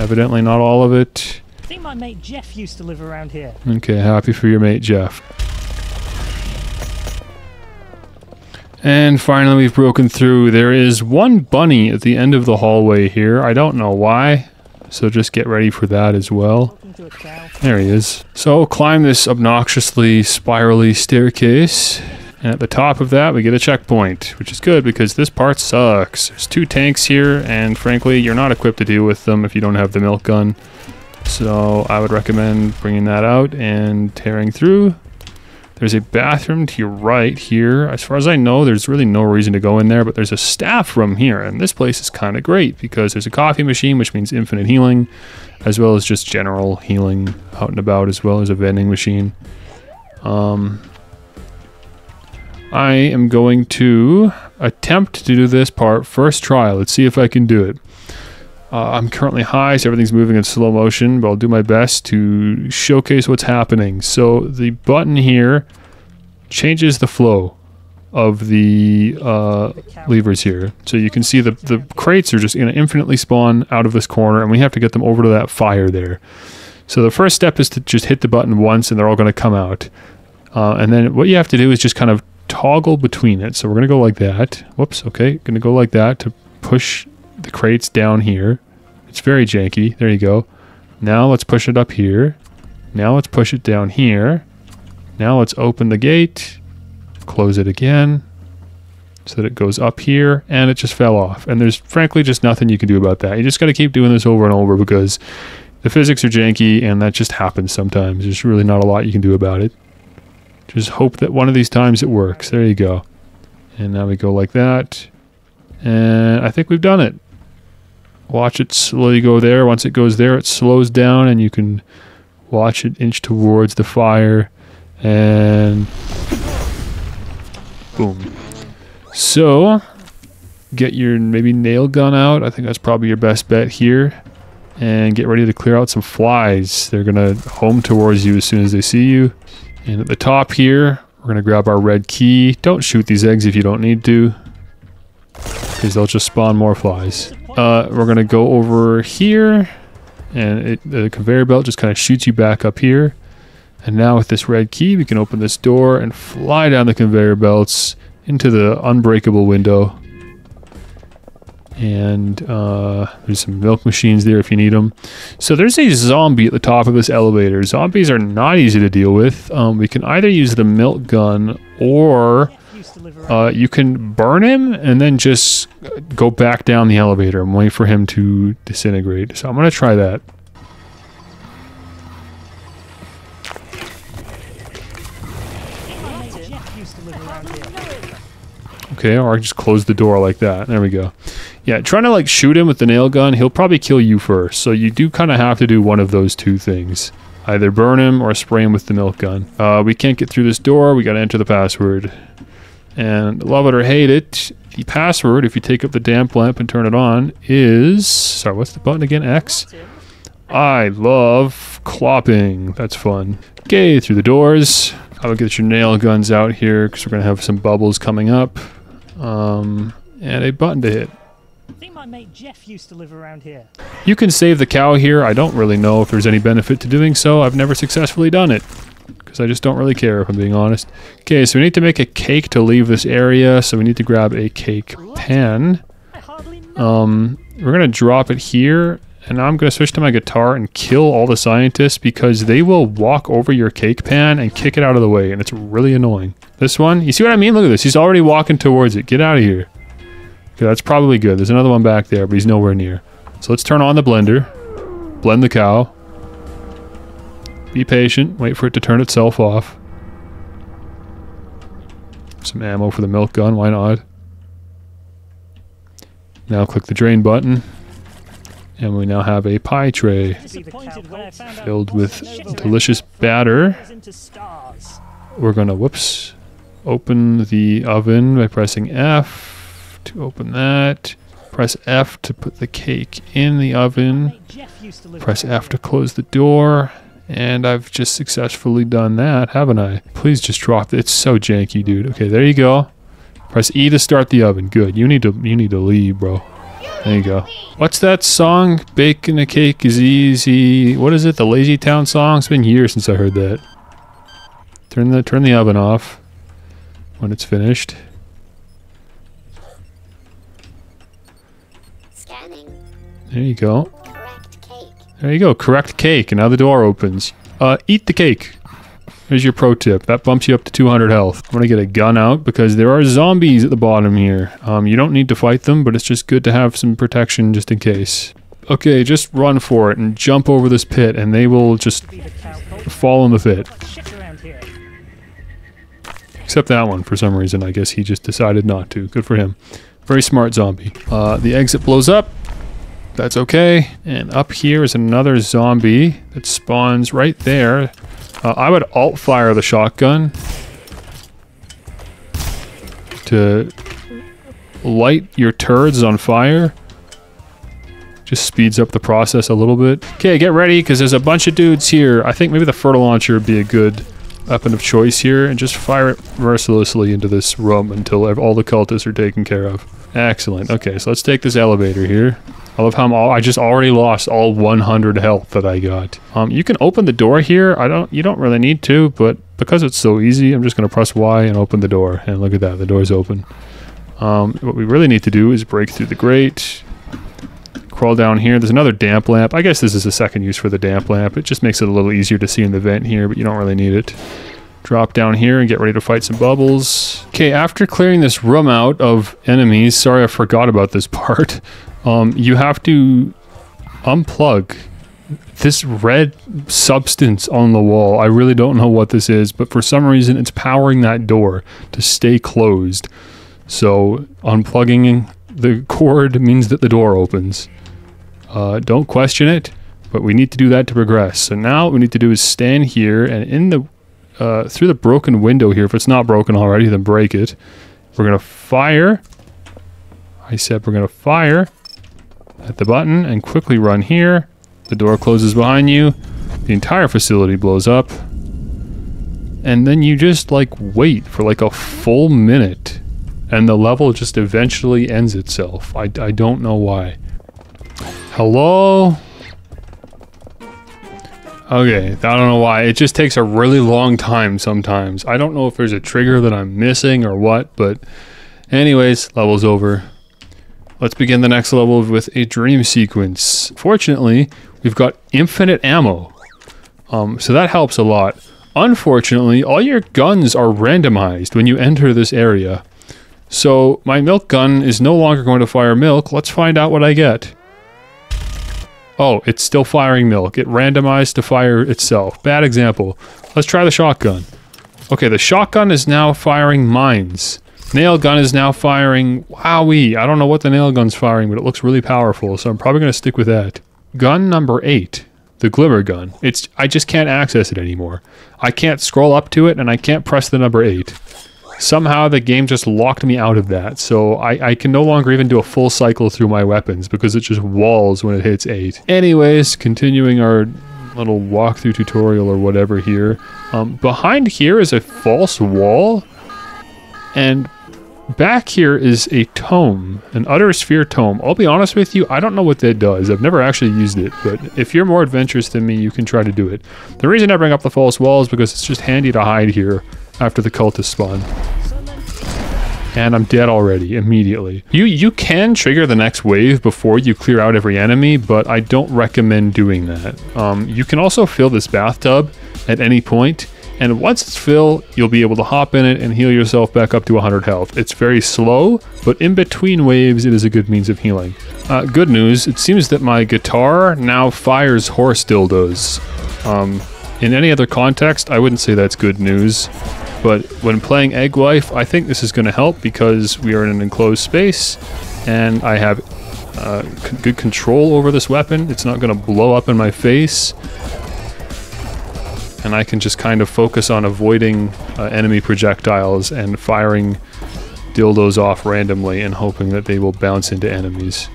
Speaker 1: Evidently not all of it.
Speaker 2: I think my mate Jeff used to live around here.
Speaker 1: Okay, happy for your mate Jeff. And finally we've broken through. There is one bunny at the end of the hallway here. I don't know why. So just get ready for that as well. There he is. So climb this obnoxiously spirally staircase. And at the top of that, we get a checkpoint, which is good because this part sucks. There's two tanks here, and frankly, you're not equipped to deal with them if you don't have the milk gun. So I would recommend bringing that out and tearing through. There's a bathroom to your right here. As far as I know, there's really no reason to go in there, but there's a staff room here, and this place is kind of great because there's a coffee machine, which means infinite healing, as well as just general healing out and about, as well as a vending machine. Um, I am going to attempt to do this part first try. Let's see if I can do it. Uh, I'm currently high, so everything's moving in slow motion, but I'll do my best to showcase what's happening. So the button here changes the flow of the uh, levers here. So you can see the, the crates are just going to infinitely spawn out of this corner, and we have to get them over to that fire there. So the first step is to just hit the button once, and they're all going to come out. Uh, and then what you have to do is just kind of toggle between it. So we're going to go like that. Whoops, okay. Going to go like that to push the crates down here. It's very janky. There you go. Now let's push it up here. Now let's push it down here. Now let's open the gate, close it again so that it goes up here and it just fell off. And there's frankly just nothing you can do about that. You just got to keep doing this over and over because the physics are janky and that just happens sometimes. There's really not a lot you can do about it. Just hope that one of these times it works. There you go. And now we go like that. And I think we've done it. Watch it slowly go there. Once it goes there, it slows down and you can watch it inch towards the fire. And boom. So, get your maybe nail gun out. I think that's probably your best bet here. And get ready to clear out some flies. They're going to home towards you as soon as they see you. And at the top here, we're going to grab our red key. Don't shoot these eggs if you don't need to. Because they'll just spawn more flies. Uh, we're going to go over here. And it, the conveyor belt just kind of shoots you back up here. And now with this red key, we can open this door and fly down the conveyor belts into the unbreakable window. And uh, there's some milk machines there if you need them. So there's a zombie at the top of this elevator. Zombies are not easy to deal with. Um, we can either use the milk gun or uh, you can burn him and then just go back down the elevator and wait for him to disintegrate. So I'm going to try that. Okay, or I just close the door like that. There we go. Yeah, trying to like shoot him with the nail gun, he'll probably kill you first. So you do kind of have to do one of those two things. Either burn him or spray him with the milk gun. Uh, we can't get through this door. We got to enter the password. And love it or hate it, the password, if you take up the damp lamp and turn it on, is... Sorry, what's the button again? X? I love clopping. That's fun. Okay, through the doors. I will get your nail guns out here because we're going to have some bubbles coming up. Um, and a button to hit.
Speaker 2: I think my mate Jeff used to live around here.
Speaker 1: You can save the cow here. I don't really know if there's any benefit to doing so. I've never successfully done it because I just don't really care if I'm being honest. Okay, so we need to make a cake to leave this area. So we need to grab a cake pan.
Speaker 2: I hardly know.
Speaker 1: Um, we're gonna drop it here, and now I'm gonna switch to my guitar and kill all the scientists because they will walk over your cake pan and kick it out of the way, and it's really annoying. This one, you see what I mean? Look at this. He's already walking towards it. Get out of here. Okay, that's probably good. There's another one back there, but he's nowhere near. So let's turn on the blender, blend the cow. Be patient. Wait for it to turn itself off. Some ammo for the milk gun. Why not? Now click the drain button. And we now have a pie tray filled with delicious batter. We're gonna, whoops, open the oven by pressing F to open that. Press F to put the cake in the oven. Press F to close the door. And I've just successfully done that, haven't I? Please just drop it. It's so janky, dude. Okay, there you go. Press E to start the oven. Good. You need to you need to leave, bro. There you go. What's that song? Baking a cake is easy. What is it? The Lazy Town song? It's been years since I heard that. Turn the turn the oven off when it's finished.
Speaker 3: Scanning.
Speaker 1: There you go.
Speaker 3: Correct cake.
Speaker 1: There you go. Correct cake. And now the door opens. Uh, eat the cake. Here's your pro tip. That bumps you up to 200 health. I'm going to get a gun out because there are zombies at the bottom here. Um, you don't need to fight them, but it's just good to have some protection just in case. Okay, just run for it and jump over this pit and they will just fall in the pit. Except that one for some reason. I guess he just decided not to. Good for him. Very smart zombie. Uh, the exit blows up. That's okay. And up here is another zombie that spawns right there. Uh, I would alt fire the shotgun to light your turds on fire. Just speeds up the process a little bit. Okay, get ready because there's a bunch of dudes here. I think maybe the fertile launcher would be a good weapon of choice here and just fire it mercilessly into this room until all the cultists are taken care of. Excellent. Okay, so let's take this elevator here. I love how I'm all, I just already lost all 100 health that I got. Um, you can open the door here. I don't. You don't really need to, but because it's so easy, I'm just gonna press Y and open the door. And look at that, the door's open. Um, what we really need to do is break through the grate. Crawl down here. There's another damp lamp. I guess this is a second use for the damp lamp. It just makes it a little easier to see in the vent here, but you don't really need it. Drop down here and get ready to fight some bubbles. Okay, after clearing this room out of enemies, sorry I forgot about this *laughs* part. Um, you have to unplug this red substance on the wall. I really don't know what this is, but for some reason it's powering that door to stay closed. So unplugging the cord means that the door opens. Uh, don't question it, but we need to do that to progress. So now what we need to do is stand here and in the uh, through the broken window here. If it's not broken already, then break it. We're gonna fire. I I said we're going to fire at the button and quickly run here. The door closes behind you. The entire facility blows up. And then you just like wait for like a full minute and the level just eventually ends itself. I, I don't know why. Hello? Okay, I don't know why. It just takes a really long time sometimes. I don't know if there's a trigger that I'm missing or what, but anyways, level's over. Let's begin the next level with a dream sequence. Fortunately, we've got infinite ammo. Um, so that helps a lot. Unfortunately, all your guns are randomized when you enter this area. So my milk gun is no longer going to fire milk. Let's find out what I get. Oh, it's still firing milk. It randomized to fire itself. Bad example. Let's try the shotgun. Okay, the shotgun is now firing mines. Nail gun is now firing... Wowee! I don't know what the nail gun's firing, but it looks really powerful, so I'm probably going to stick with that. Gun number 8. The glimmer gun. It's I just can't access it anymore. I can't scroll up to it, and I can't press the number 8. Somehow the game just locked me out of that, so I, I can no longer even do a full cycle through my weapons because it just walls when it hits 8. Anyways, continuing our little walkthrough tutorial or whatever here. Um, behind here is a false wall, and back here is a tome, an Utter Sphere tome. I'll be honest with you, I don't know what that does. I've never actually used it, but if you're more adventurous than me, you can try to do it. The reason I bring up the false wall is because it's just handy to hide here after the cultist spawn. And I'm dead already, immediately. You you can trigger the next wave before you clear out every enemy, but I don't recommend doing that. Um, you can also fill this bathtub at any point, and once it's filled, you'll be able to hop in it and heal yourself back up to 100 health. It's very slow, but in between waves, it is a good means of healing. Uh, good news, it seems that my guitar now fires horse dildos. Um, in any other context, I wouldn't say that's good news. But when playing Egg Wife, I think this is going to help because we are in an enclosed space and I have uh, good control over this weapon. It's not going to blow up in my face. And I can just kind of focus on avoiding uh, enemy projectiles and firing dildos off randomly and hoping that they will bounce into enemies.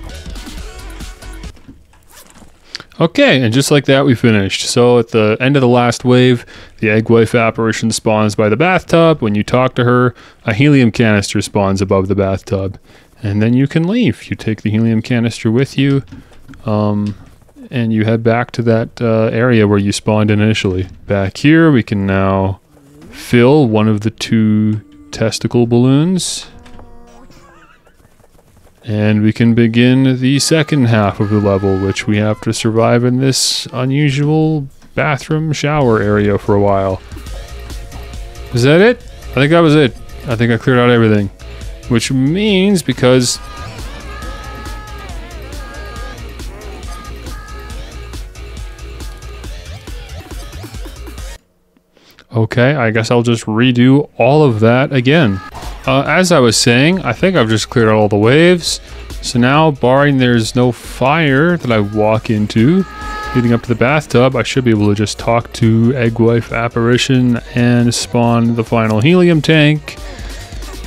Speaker 1: Okay, and just like that, we finished. So at the end of the last wave, the egg wife apparition spawns by the bathtub. When you talk to her, a helium canister spawns above the bathtub. And then you can leave. You take the helium canister with you, um, and you head back to that uh, area where you spawned initially. Back here, we can now fill one of the two testicle balloons. And we can begin the second half of the level, which we have to survive in this unusual bathroom shower area for a while. Is that it? I think that was it. I think I cleared out everything. Which means because... Okay, I guess I'll just redo all of that again. Uh, as I was saying, I think I've just cleared out all the waves. So now, barring there's no fire that I walk into, leading up to the bathtub, I should be able to just talk to Egg Wife Apparition and spawn the final helium tank.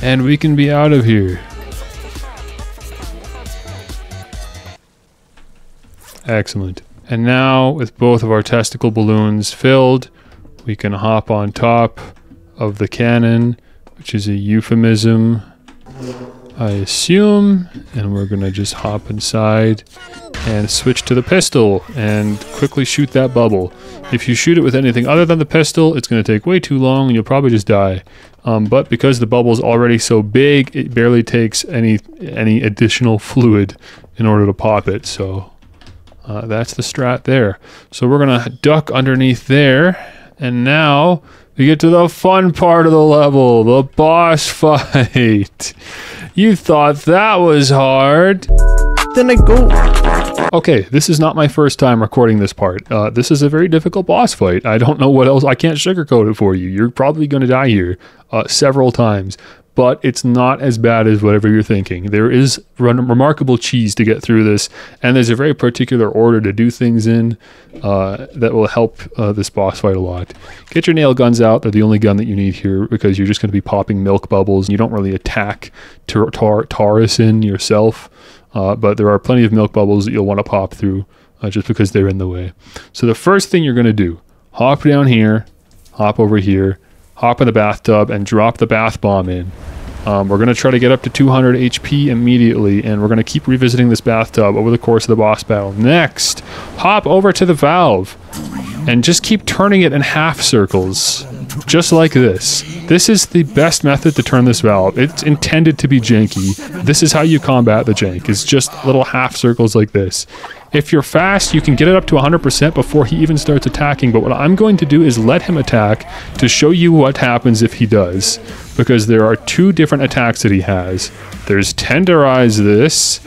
Speaker 1: And we can be out of here. Excellent. And now, with both of our testicle balloons filled, we can hop on top of the cannon, which is a euphemism, I assume. And we're going to just hop inside and switch to the pistol and quickly shoot that bubble. If you shoot it with anything other than the pistol, it's going to take way too long and you'll probably just die. Um, but because the bubble is already so big, it barely takes any any additional fluid in order to pop it. So uh, that's the strat there. So we're going to duck underneath there. And now we get to the fun part of the level, the boss *laughs* fight. You thought that was hard.
Speaker 3: Then I go.
Speaker 1: Okay, this is not my first time recording this part. Uh, this is a very difficult boss fight. I don't know what else. I can't sugarcoat it for you. You're probably going to die here uh, several times. But it's not as bad as whatever you're thinking. There is rem- remarkable cheese to get through this, and there's a very particular order to do things in uh, that will help uh, this boss fight a lot. Get your nail guns out. They're the only gun that you need here because you're just going to be popping milk bubbles. and You don't really attack Tar- Tar- Tarisin yourself, uh, but there are plenty of milk bubbles that you'll want to pop through uh, just because they're in the way. So the first thing you're going to do, hop down here, hop over here, hop in the bathtub, and drop the bath bomb in. Um, we're going to try to get up to 200 HP immediately, and we're going to keep revisiting this bathtub over the course of the boss battle. Next, hop over to the valve and just keep turning it in half circles, just like this. This is the best method to turn this valve. It's intended to be janky. This is how you combat the jank, it's just little half circles like this. If you're fast, you can get it up to 100% before he even starts attacking, but what I'm going to do is let him attack to show you what happens if he does, because there are two different attacks that he has. There's tenderize this,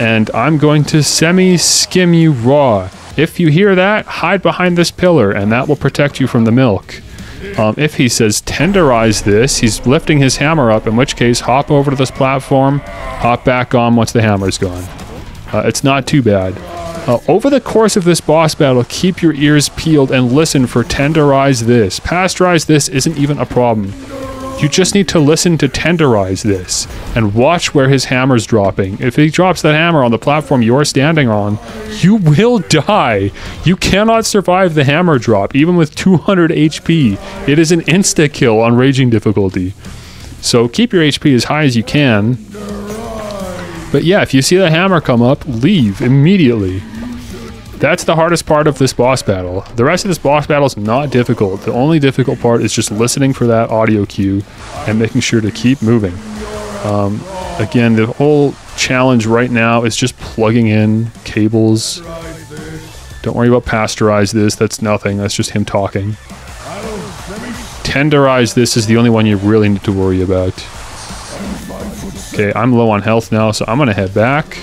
Speaker 1: and I'm going to semi-skim you raw. If you hear that, hide behind this pillar, and that will protect you from the milk. Um, if he says tenderize this, he's lifting his hammer up, in which case hop over to this platform, hop back on once the hammer's gone. Uh, it's not too bad. Uh, over the course of this boss battle, keep your ears peeled and listen for tenderize this. Pasteurize this isn't even a problem. You just need to listen to tenderize this and watch where his hammer's dropping. If he drops that hammer on the platform you're standing on, you *laughs* will die. You cannot survive the hammer drop, even with 200 HP. It is an insta kill on raging difficulty. So keep your HP as high as you can. But yeah, if you see the hammer come up, leave immediately. That's the hardest part of this boss battle. The rest of this boss battle is not difficult. The only difficult part is just listening for that audio cue and making sure to keep moving. Um, again, the whole challenge right now is just plugging in cables. Don't worry about pasteurize this. That's nothing. That's just him talking. Tenderize this is the only one you really need to worry about. Okay, I'm low on health now, so I'm going to head back.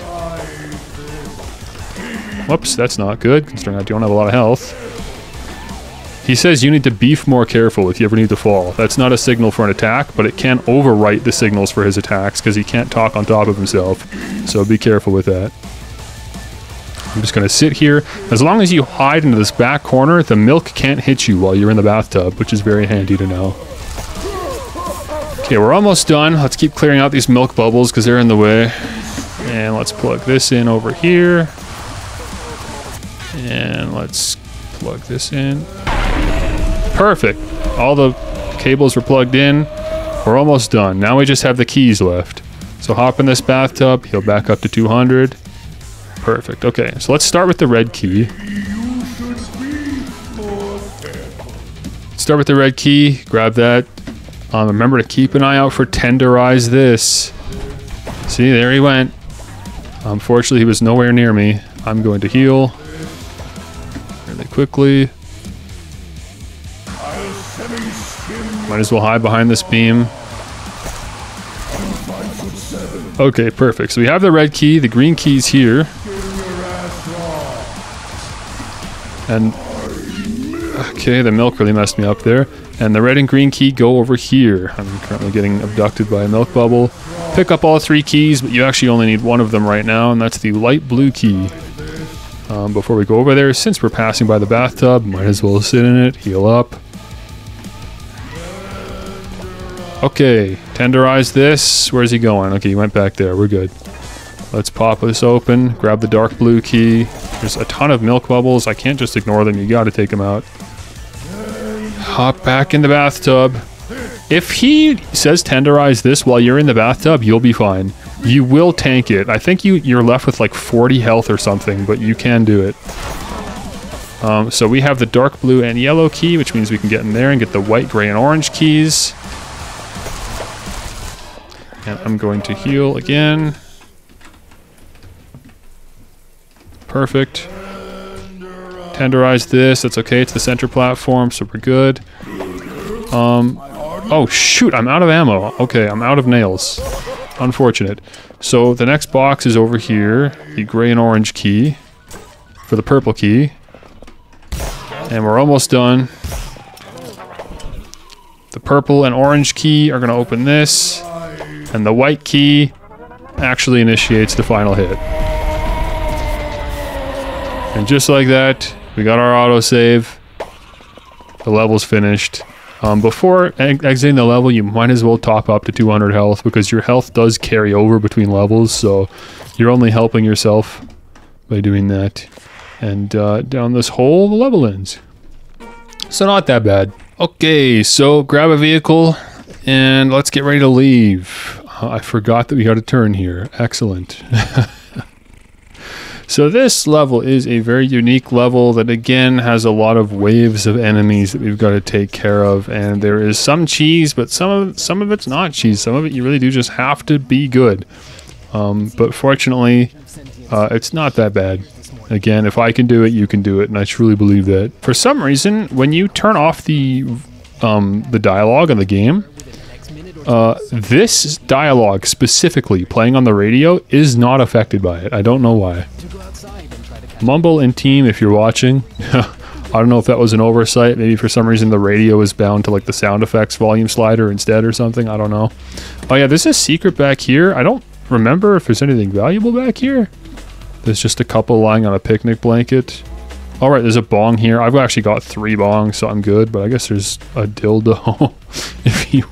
Speaker 1: Whoops, that's not good, considering I don't have a lot of health. He says you need to beef more careful if you ever need to fall. That's not a signal for an attack, but it can overwrite the signals for his attacks because he can't talk on top of himself. So be careful with that. I'm just going to sit here. As long as you hide into this back corner, the milk can't hit you while you're in the bathtub, which is very handy to know. Okay, we're almost done. Let's keep clearing out these milk bubbles because they're in the way. And let's plug this in over here. And let's plug this in. Perfect. All the cables were plugged in. We're almost done. Now we just have the keys left. So hop in this bathtub, he'll back up to 200. Perfect. Okay, so let's start with the red key. Start with the red key, grab that. Um, remember to keep an eye out for tenderize this. See, there he went. Unfortunately, he was nowhere near me. I'm going to heal really quickly. Might as well hide behind this beam. Okay, perfect. So we have the red key, the green key's here. And okay, the milk really messed me up there. And the red and green key go over here. I'm currently getting abducted by a milk bubble. Pick up all three keys, but you actually only need one of them right now, and that's the light blue key. Um, before we go over there, since we're passing by the bathtub, might as well sit in it, heal up. Okay, tenderize this. Where's he going? Okay, he went back there. We're good. Let's pop this open, grab the dark blue key. There's a ton of milk bubbles. I can't just ignore them. You gotta take them out. Hop back in the bathtub. If he says tenderize this while you're in the bathtub, you'll be fine. You will tank it. I think you, you're left with like 40 health or something, but you can do it. Um, so we have the dark blue and yellow key, which means we can get in there and get the white, gray, and orange keys. And I'm going to heal again. Perfect. Tenderize this. That's okay. It's the center platform, so we're good. Um, oh, shoot. I'm out of ammo. Okay, I'm out of nails. Unfortunate. So the next box is over here. The gray and orange key for the purple key. And we're almost done. The purple and orange key are going to open this, and the white key actually initiates the final hit. And just like that, we got our autosave. The level's finished. Um, before ex- exiting the level, you might as well top up to 200 health because your health does carry over between levels, so you're only helping yourself by doing that. And uh, down this hole, the level ends. So not that bad. Okay, so grab a vehicle and let's get ready to leave. Uh, I forgot that we got a turn here. Excellent. *laughs* so this level is a very unique level that again has a lot of waves of enemies that we've got to take care of and there is some cheese but some of some of it's not cheese. Some of it you really do just have to be good. Um, but fortunately, uh, it's not that bad. Again, if I can do it, you can do it, and I truly believe that. For some reason, when you turn off the um, the dialogue in the game, uh, this dialogue specifically playing on the radio is not affected by it. I don't know why. Mumble and team, if you're watching, *laughs* I don't know if that was an oversight. Maybe for some reason the radio is bound to like the sound effects volume slider instead or something. I don't know. Oh yeah, there's a secret back here. I don't remember if there's anything valuable back here. There's just a couple lying on a picnic blanket. All right, there's a bong here. I've actually got three bongs, so I'm good. But I guess there's a dildo *laughs* if you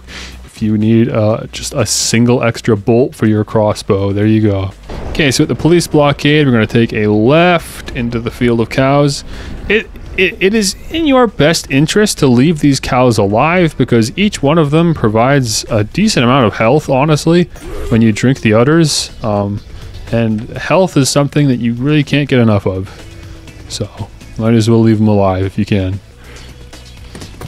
Speaker 1: you need uh, just a single extra bolt for your crossbow. There you go. Okay, so at the police blockade, we're going to take a left into the field of cows. It, it it is in your best interest to leave these cows alive because each one of them provides a decent amount of health. Honestly, when you drink the udders. Um, and health is something that you really can't get enough of. So, might as well leave them alive if you can.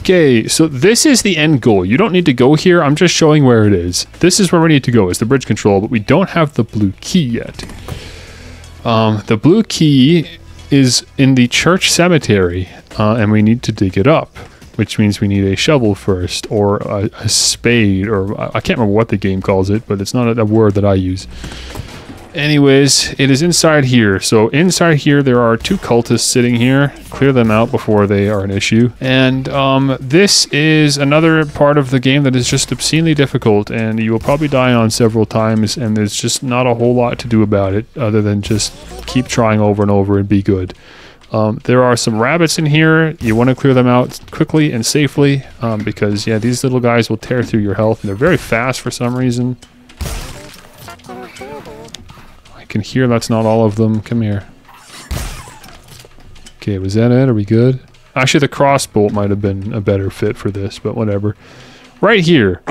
Speaker 1: Okay, so this is the end goal. You don't need to go here. I'm just showing where it is. This is where we need to go. Is the bridge control, but we don't have the blue key yet. Um, the blue key is in the church cemetery, uh, and we need to dig it up, which means we need a shovel first, or a, a spade, or I can't remember what the game calls it, but it's not a, a word that I use. Anyways, it is inside here. So inside here, there are two cultists sitting here. Clear them out before they are an issue. And um, this is another part of the game that is just obscenely difficult, and you will probably die on several times, and there's just not a whole lot to do about it other than just keep trying over and over and be good. Um, there are some rabbits in here. You want to clear them out quickly and safely um, because, yeah, these little guys will tear through your health, and they're very fast for some reason can hear that's not all of them. Come here. Okay, was that it? Are we good? Actually, the crossbolt might have been a better fit for this, but whatever. Right here.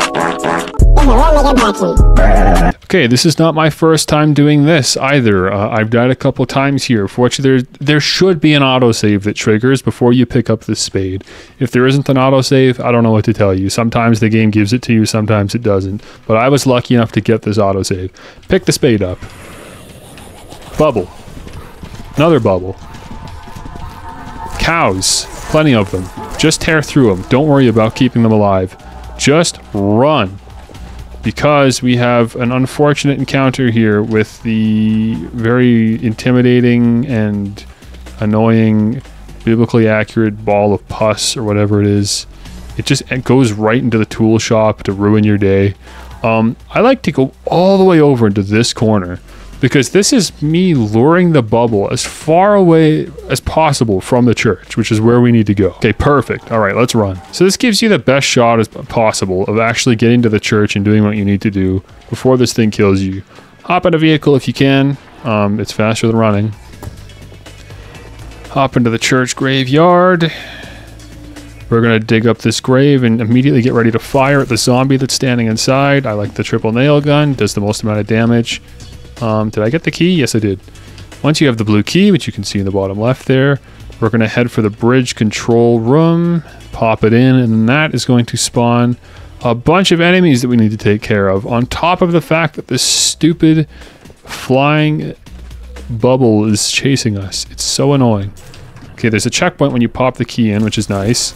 Speaker 1: Okay, this is not my first time doing this either. Uh, I've died a couple times here. Fortunately, there, there should be an autosave that triggers before you pick up the spade. If there isn't an autosave, I don't know what to tell you. Sometimes the game gives it to you, sometimes it doesn't. But I was lucky enough to get this autosave. Pick the spade up. Bubble. Another bubble. Cows. Plenty of them. Just tear through them. Don't worry about keeping them alive. Just run. Because we have an unfortunate encounter here with the very intimidating and annoying, biblically accurate ball of pus or whatever it is. It just it goes right into the tool shop to ruin your day. Um, I like to go all the way over into this corner because this is me luring the bubble as far away as possible from the church, which is where we need to go. Okay, perfect. All right, let's run. So this gives you the best shot as possible of actually getting to the church and doing what you need to do before this thing kills you. Hop in a vehicle if you can. Um, it's faster than running. Hop into the church graveyard. We're going to dig up this grave and immediately get ready to fire at the zombie that's standing inside. I like the triple nail gun, does the most amount of damage. Um, did I get the key? Yes, I did. Once you have the blue key, which you can see in the bottom left there, we're going to head for the bridge control room, pop it in, and that is going to spawn a bunch of enemies that we need to take care of, on top of the fact that this stupid flying bubble is chasing us. It's so annoying. Okay, there's a checkpoint when you pop the key in, which is nice.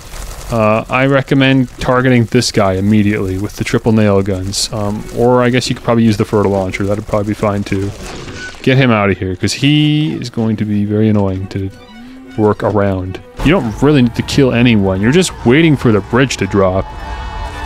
Speaker 1: Uh, I recommend targeting this guy immediately with the triple nail guns. Um, or I guess you could probably use the fertile launcher. That'd probably be fine too. Get him out of here because he is going to be very annoying to work around. You don't really need to kill anyone. You're just waiting for the bridge to drop.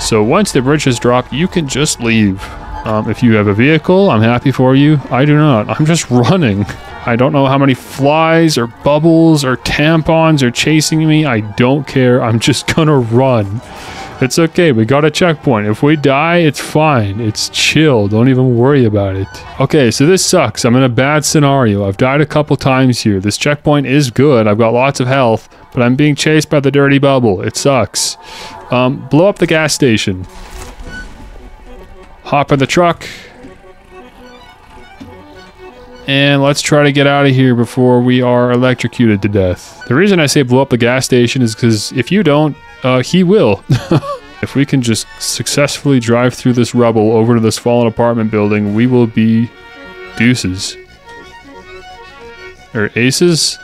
Speaker 1: So once the bridge has dropped, you can just leave. Um, if you have a vehicle, I'm happy for you. I do not. I'm just *laughs* running. I don't know how many flies or bubbles or tampons are chasing me. I don't care. I'm just *laughs* gonna run. It's okay. We got a checkpoint. If we die, it's fine. It's chill. Don't even worry about it. Okay, so this sucks. I'm in a bad scenario. I've died a couple times here. This checkpoint is good. I've got lots of health, but I'm being chased by the dirty bubble. It sucks. Um, blow up the gas station. Hop in the truck. And let's try to get out of here before we are electrocuted to death. The reason I say blow up the gas station is because if you don't, uh, he will. *laughs* if we can just successfully drive through this rubble over to this fallen apartment building, we will be deuces. Or aces?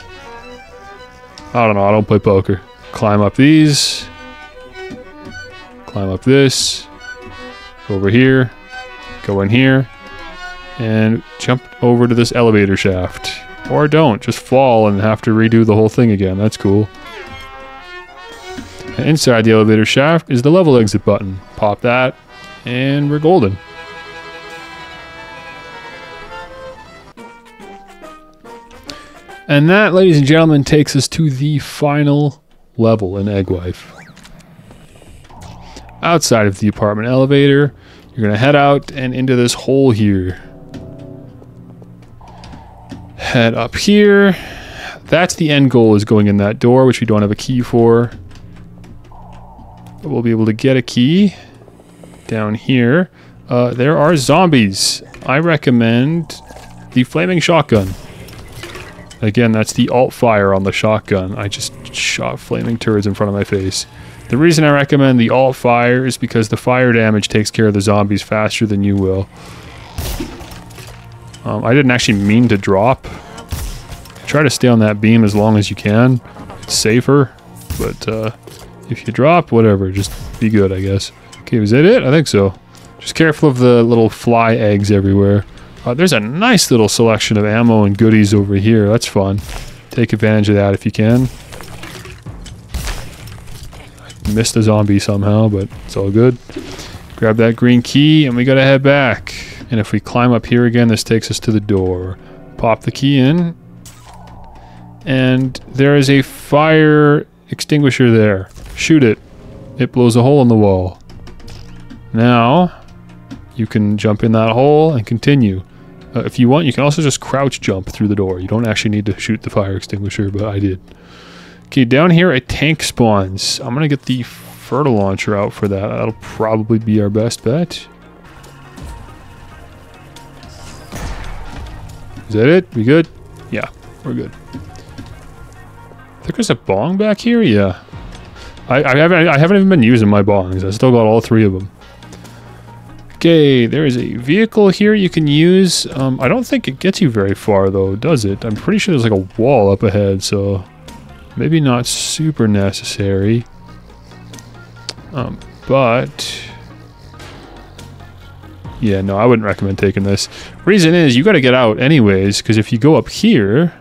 Speaker 1: I don't know, I don't play poker. Climb up these. Climb up this. Go over here. Go in here. And jump over to this elevator shaft. Or don't, just fall and have to redo the whole thing again. That's cool. And inside the elevator shaft is the level exit button. Pop that, and we're golden. And that, ladies and gentlemen, takes us to the final level in Eggwife. Outside of the apartment elevator, you're going to head out and into this hole here. Head up here. That's the end goal is going in that door, which we don't have a key for. But we'll be able to get a key down here. Uh, there are zombies. I recommend the flaming shotgun. Again, that's the alt fire on the shotgun. I just shot flaming turrets in front of my face. The reason I recommend the alt fire is because the fire damage takes care of the zombies faster than you will. Um, I didn't actually mean to drop. Try to stay on that beam as long as you can. It's safer, but uh, if you drop, whatever, just be good, I guess. Okay, was that it? I think so. Just careful of the little fly eggs everywhere. Uh, there's a nice little selection of ammo and goodies over here. That's fun. Take advantage of that if you can. I missed a zombie somehow, but it's all good. Grab that green key, and we gotta head back. And if we climb up here again, this takes us to the door. Pop the key in. And there is a fire extinguisher there. Shoot it. It blows a hole in the wall. Now, you can jump in that hole and continue. Uh, if you want, you can also just crouch jump through the door. You don't actually need to shoot the fire extinguisher, but I did. Okay, down here a tank spawns. I'm gonna get the fertile launcher out for that. That'll probably be our best bet. Is that it? We good? Yeah, we're good. I think there's a bong back here. Yeah, I, I haven't. I haven't even been using my bongs. I still got all three of them. Okay, there is a vehicle here you can use. Um, I don't think it gets you very far though, does it? I'm pretty sure there's like a wall up ahead, so maybe not super necessary. Um, but yeah, no, I wouldn't recommend taking this. Reason is you got to get out anyways, because if you go up here,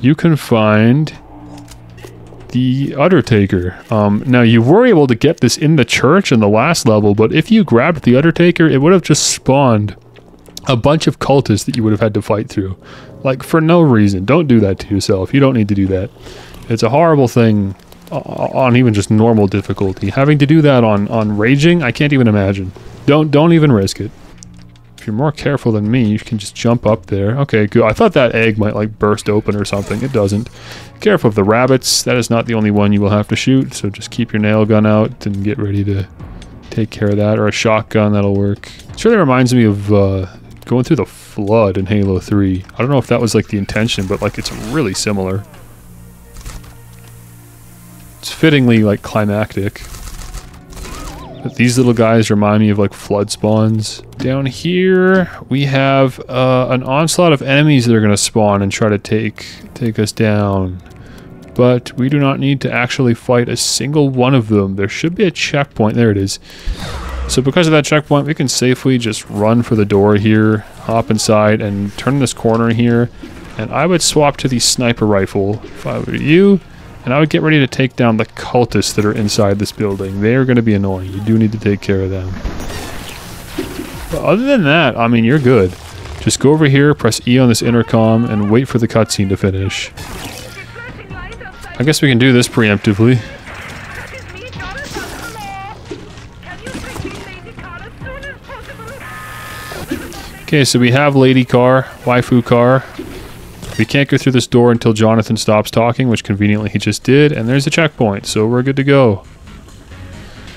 Speaker 1: you can find the Undertaker. Um, now, you were able to get this in the church in the last level, but if you grabbed the Undertaker, it would have just spawned a bunch of cultists that you would have had to fight through. Like, for no reason. Don't do that to yourself. You don't need to do that. It's a horrible thing on even just normal difficulty. Having to do that on, on Raging, I can't even imagine. Don't don't even risk it. If you're more careful than me, you can just jump up there. Okay, good. I thought that egg might like burst open or something. It doesn't. Careful of the rabbits. That is not the only one you will have to shoot, so just keep your nail gun out and get ready to take care of that. Or a shotgun, that'll work. It really reminds me of uh, going through the flood in Halo 3. I don't know if that was like the intention, but like it's really similar. It's fittingly like climactic. But these little guys remind me of like flood spawns. Down here, we have uh, an onslaught of enemies that are going to spawn and try to take take us down. But we do not need to actually fight a single one of them. There should be a checkpoint. There it is. So because of that checkpoint, we can safely just run for the door here, hop inside, and turn this corner here. And I would swap to the sniper rifle if I were you. And I would get ready to take down the cultists that are inside this building. They are going to be annoying. You do need to take care of them. But other than that, I mean, you're good. Just go over here, press E on this intercom, and wait for the cutscene to finish. I guess we can do this preemptively. Okay, so we have Lady Car, Waifu Car. We can't go through this door until Jonathan stops talking, which conveniently he just did, and there's a checkpoint, so we're good to go.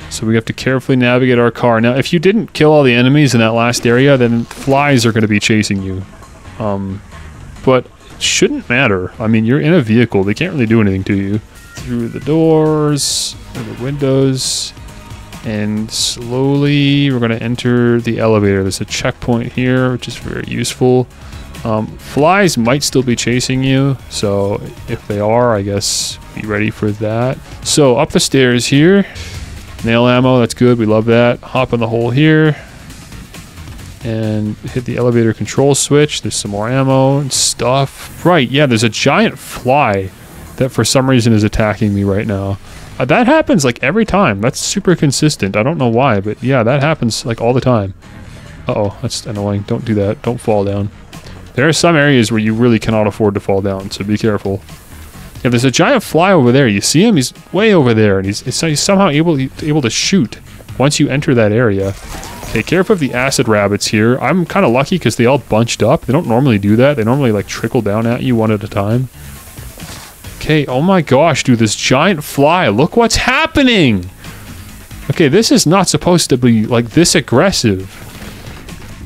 Speaker 1: So we have to carefully navigate our car. Now, if you didn't kill all the enemies in that last area, then flies are going to be chasing you. Um, but it shouldn't matter. I mean, you're in a vehicle. They can't really do anything to you. Through the doors, through the windows, and slowly we're going to enter the elevator. There's a checkpoint here, which is very useful. Um, flies might still be chasing you, so if they are, I guess be ready for that. So up the stairs here, nail ammo, that's good, we love that. Hop in the hole here, and hit the elevator control switch. There's some more ammo and stuff. Right, yeah, there's a giant fly that for some reason is attacking me right now. Uh, that happens like every time. That's super consistent. I don't know why, but yeah, that happens like all the time. Uh-oh, that's annoying. Don't do that. Don't fall down. There are some areas where you really cannot afford to fall down, so be careful. Yeah, there's a giant fly over there. You see him? He's way over there, and he's, he's somehow able, able to shoot once you enter that area. Okay, careful of the acid rabbits here. I'm kind of lucky because they all bunched up. They don't normally do that. They normally like trickle down at you one at a time. Okay, oh my gosh, dude, this giant fly. Look what's happening! Okay, this is not supposed to be, like, this aggressive.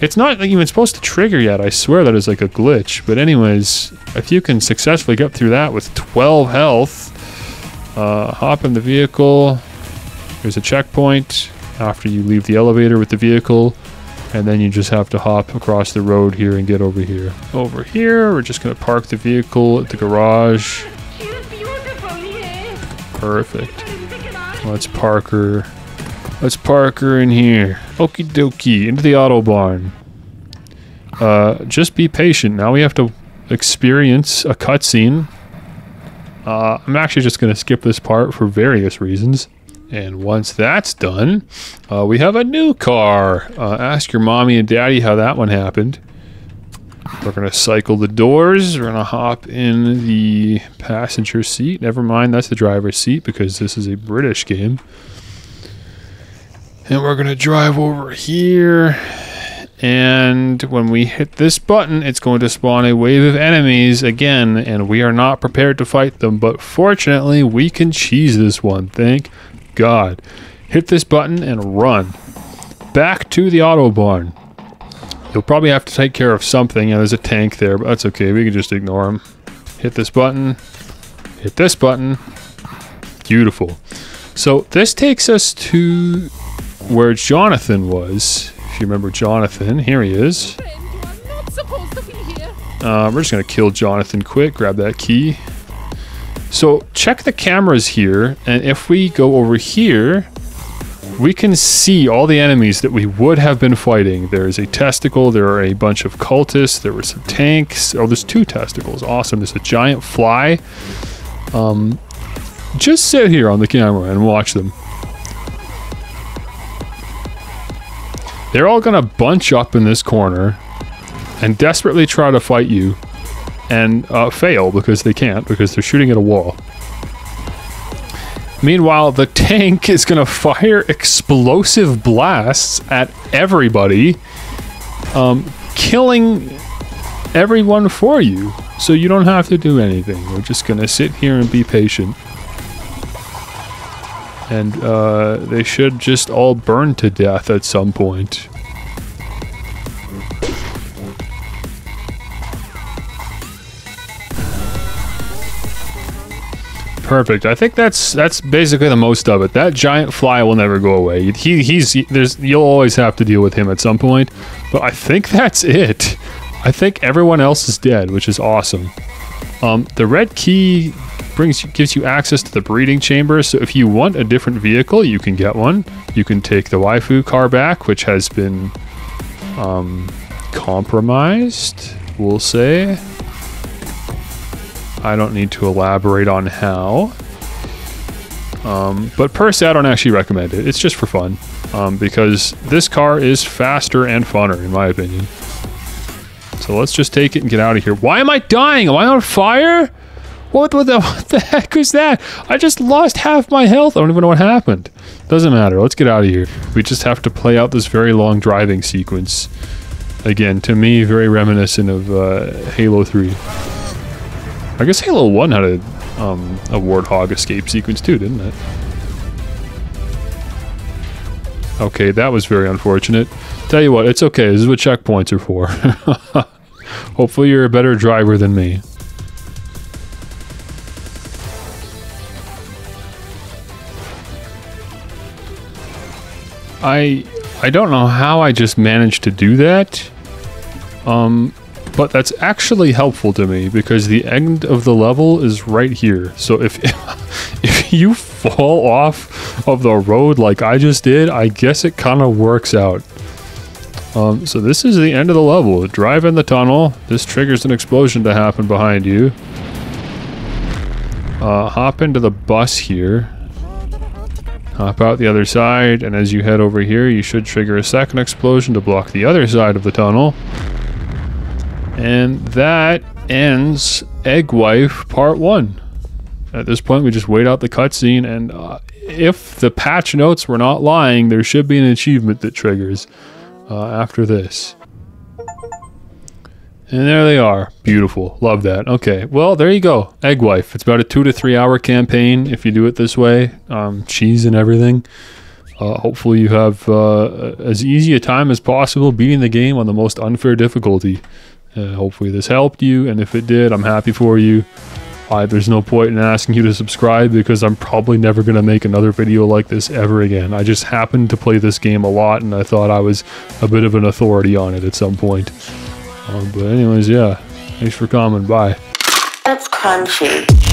Speaker 1: It's not even supposed to trigger yet. I swear that is like a glitch. But anyways, if you can successfully get through that with 12 health, uh, hop in the vehicle. There's a checkpoint after you leave the elevator with the vehicle. And then you just have to hop across the road here and get over here. Over here, we're just going to park the vehicle at the garage. Perfect. Let's park her. Let's park her in here. Okie dokie, into the auto barn. Uh, just be patient. Now we have to experience a cutscene. Uh, I'm actually just going to skip this part for various reasons. And once that's done, uh, we have a new car. Uh, ask your mommy and daddy how that one happened. We're going to cycle the doors. We're going to hop in the passenger seat. Never mind, that's the driver's seat because this is a British game. And we're going to drive over here. And when we hit this button, it's going to spawn a wave of enemies again. And we are not prepared to fight them. But fortunately, we can cheese this one. Thank God. Hit this button and run. Back to the auto barn. You'll probably have to take care of something. Yeah, there's a tank there, but that's okay. We can just ignore him. Hit this button. Hit this button. Beautiful. So this takes us to where Jonathan was. If you remember Jonathan, here he is. Uh, we're just going to kill Jonathan quick. Grab that key. So check the cameras here. And if we go over here, we can see all the enemies that we would have been fighting. There's a testicle, there are a bunch of cultists, there were some tanks. Oh, there's two testicles. Awesome. There's a giant fly. Um, just sit here on the camera and watch them. They're all going to bunch up in this corner and desperately try to fight you and uh, fail because they can't because they're shooting at a wall. Meanwhile, the *laughs* tank is going to fire explosive blasts at everybody, um, killing everyone for you. So you don't have to do anything. We're just going to sit here and be patient. And uh, they should just all burn to death at some point. Perfect. I think that's that's basically the most of it. That giant fly will never go away. He he's there's you'll always have to deal with him at some point. But I think *laughs* that's it. I think everyone else is dead, which is awesome. Um, the red key brings gives you access to the breeding chamber. So if you want a different vehicle, you can get one. You can take the waifu car back, which has been um, compromised. We'll say. I don't need to elaborate on how. Um, but per se, I don't actually recommend it. It's just for fun um, because this car is faster and funner, in my opinion. So let's just take it and get out of here. Why am I dying? Am I on fire? What, what, the, *laughs* what the heck is that? I just lost half my health. I don't even know what happened. Doesn't matter. Let's get out of here. We just have to play out this very long driving sequence. Again, to me, very reminiscent of uh, Halo 3. I guess Halo 1 had a, um, a Warthog escape sequence too, didn't it? Okay, that was very unfortunate. Tell you what, it's okay. This is what checkpoints are for. *laughs* Hopefully you're a better driver than me. I I don't know how I just managed to do that. Um, but that's actually helpful to me because the end of the level is right here. So if *laughs* if you fall off of the road like I just did, I guess it kind of works out. Um, so this is the end of the level. Drive in the tunnel. This triggers an explosion to happen behind you. Uh, hop into the bus here. Hop out the other side, and as you head over here, you should trigger a second explosion to block the other side of the tunnel. And that ends Eggwife Part 1. At this point, we just wait out the cutscene, and uh, if the patch notes were not lying, there should be an achievement that triggers uh, after this. And there they are. Beautiful. Love that. Okay. Well, there you go. Eggwife. It's about a two to three hour campaign if you do it this way. Um, cheese and everything. Uh, hopefully, you have uh, as easy a time as possible beating the game on the most unfair difficulty. Uh, hopefully, this helped you. And if it did, I'm happy for you. there's no point in asking you to subscribe because I'm probably never going to make another video like this ever again. I just happened to play this game a lot and I thought I was a bit of an authority on it at some point. Um, but anyways, yeah. Thanks for coming. Bye.
Speaker 3: That's crunchy.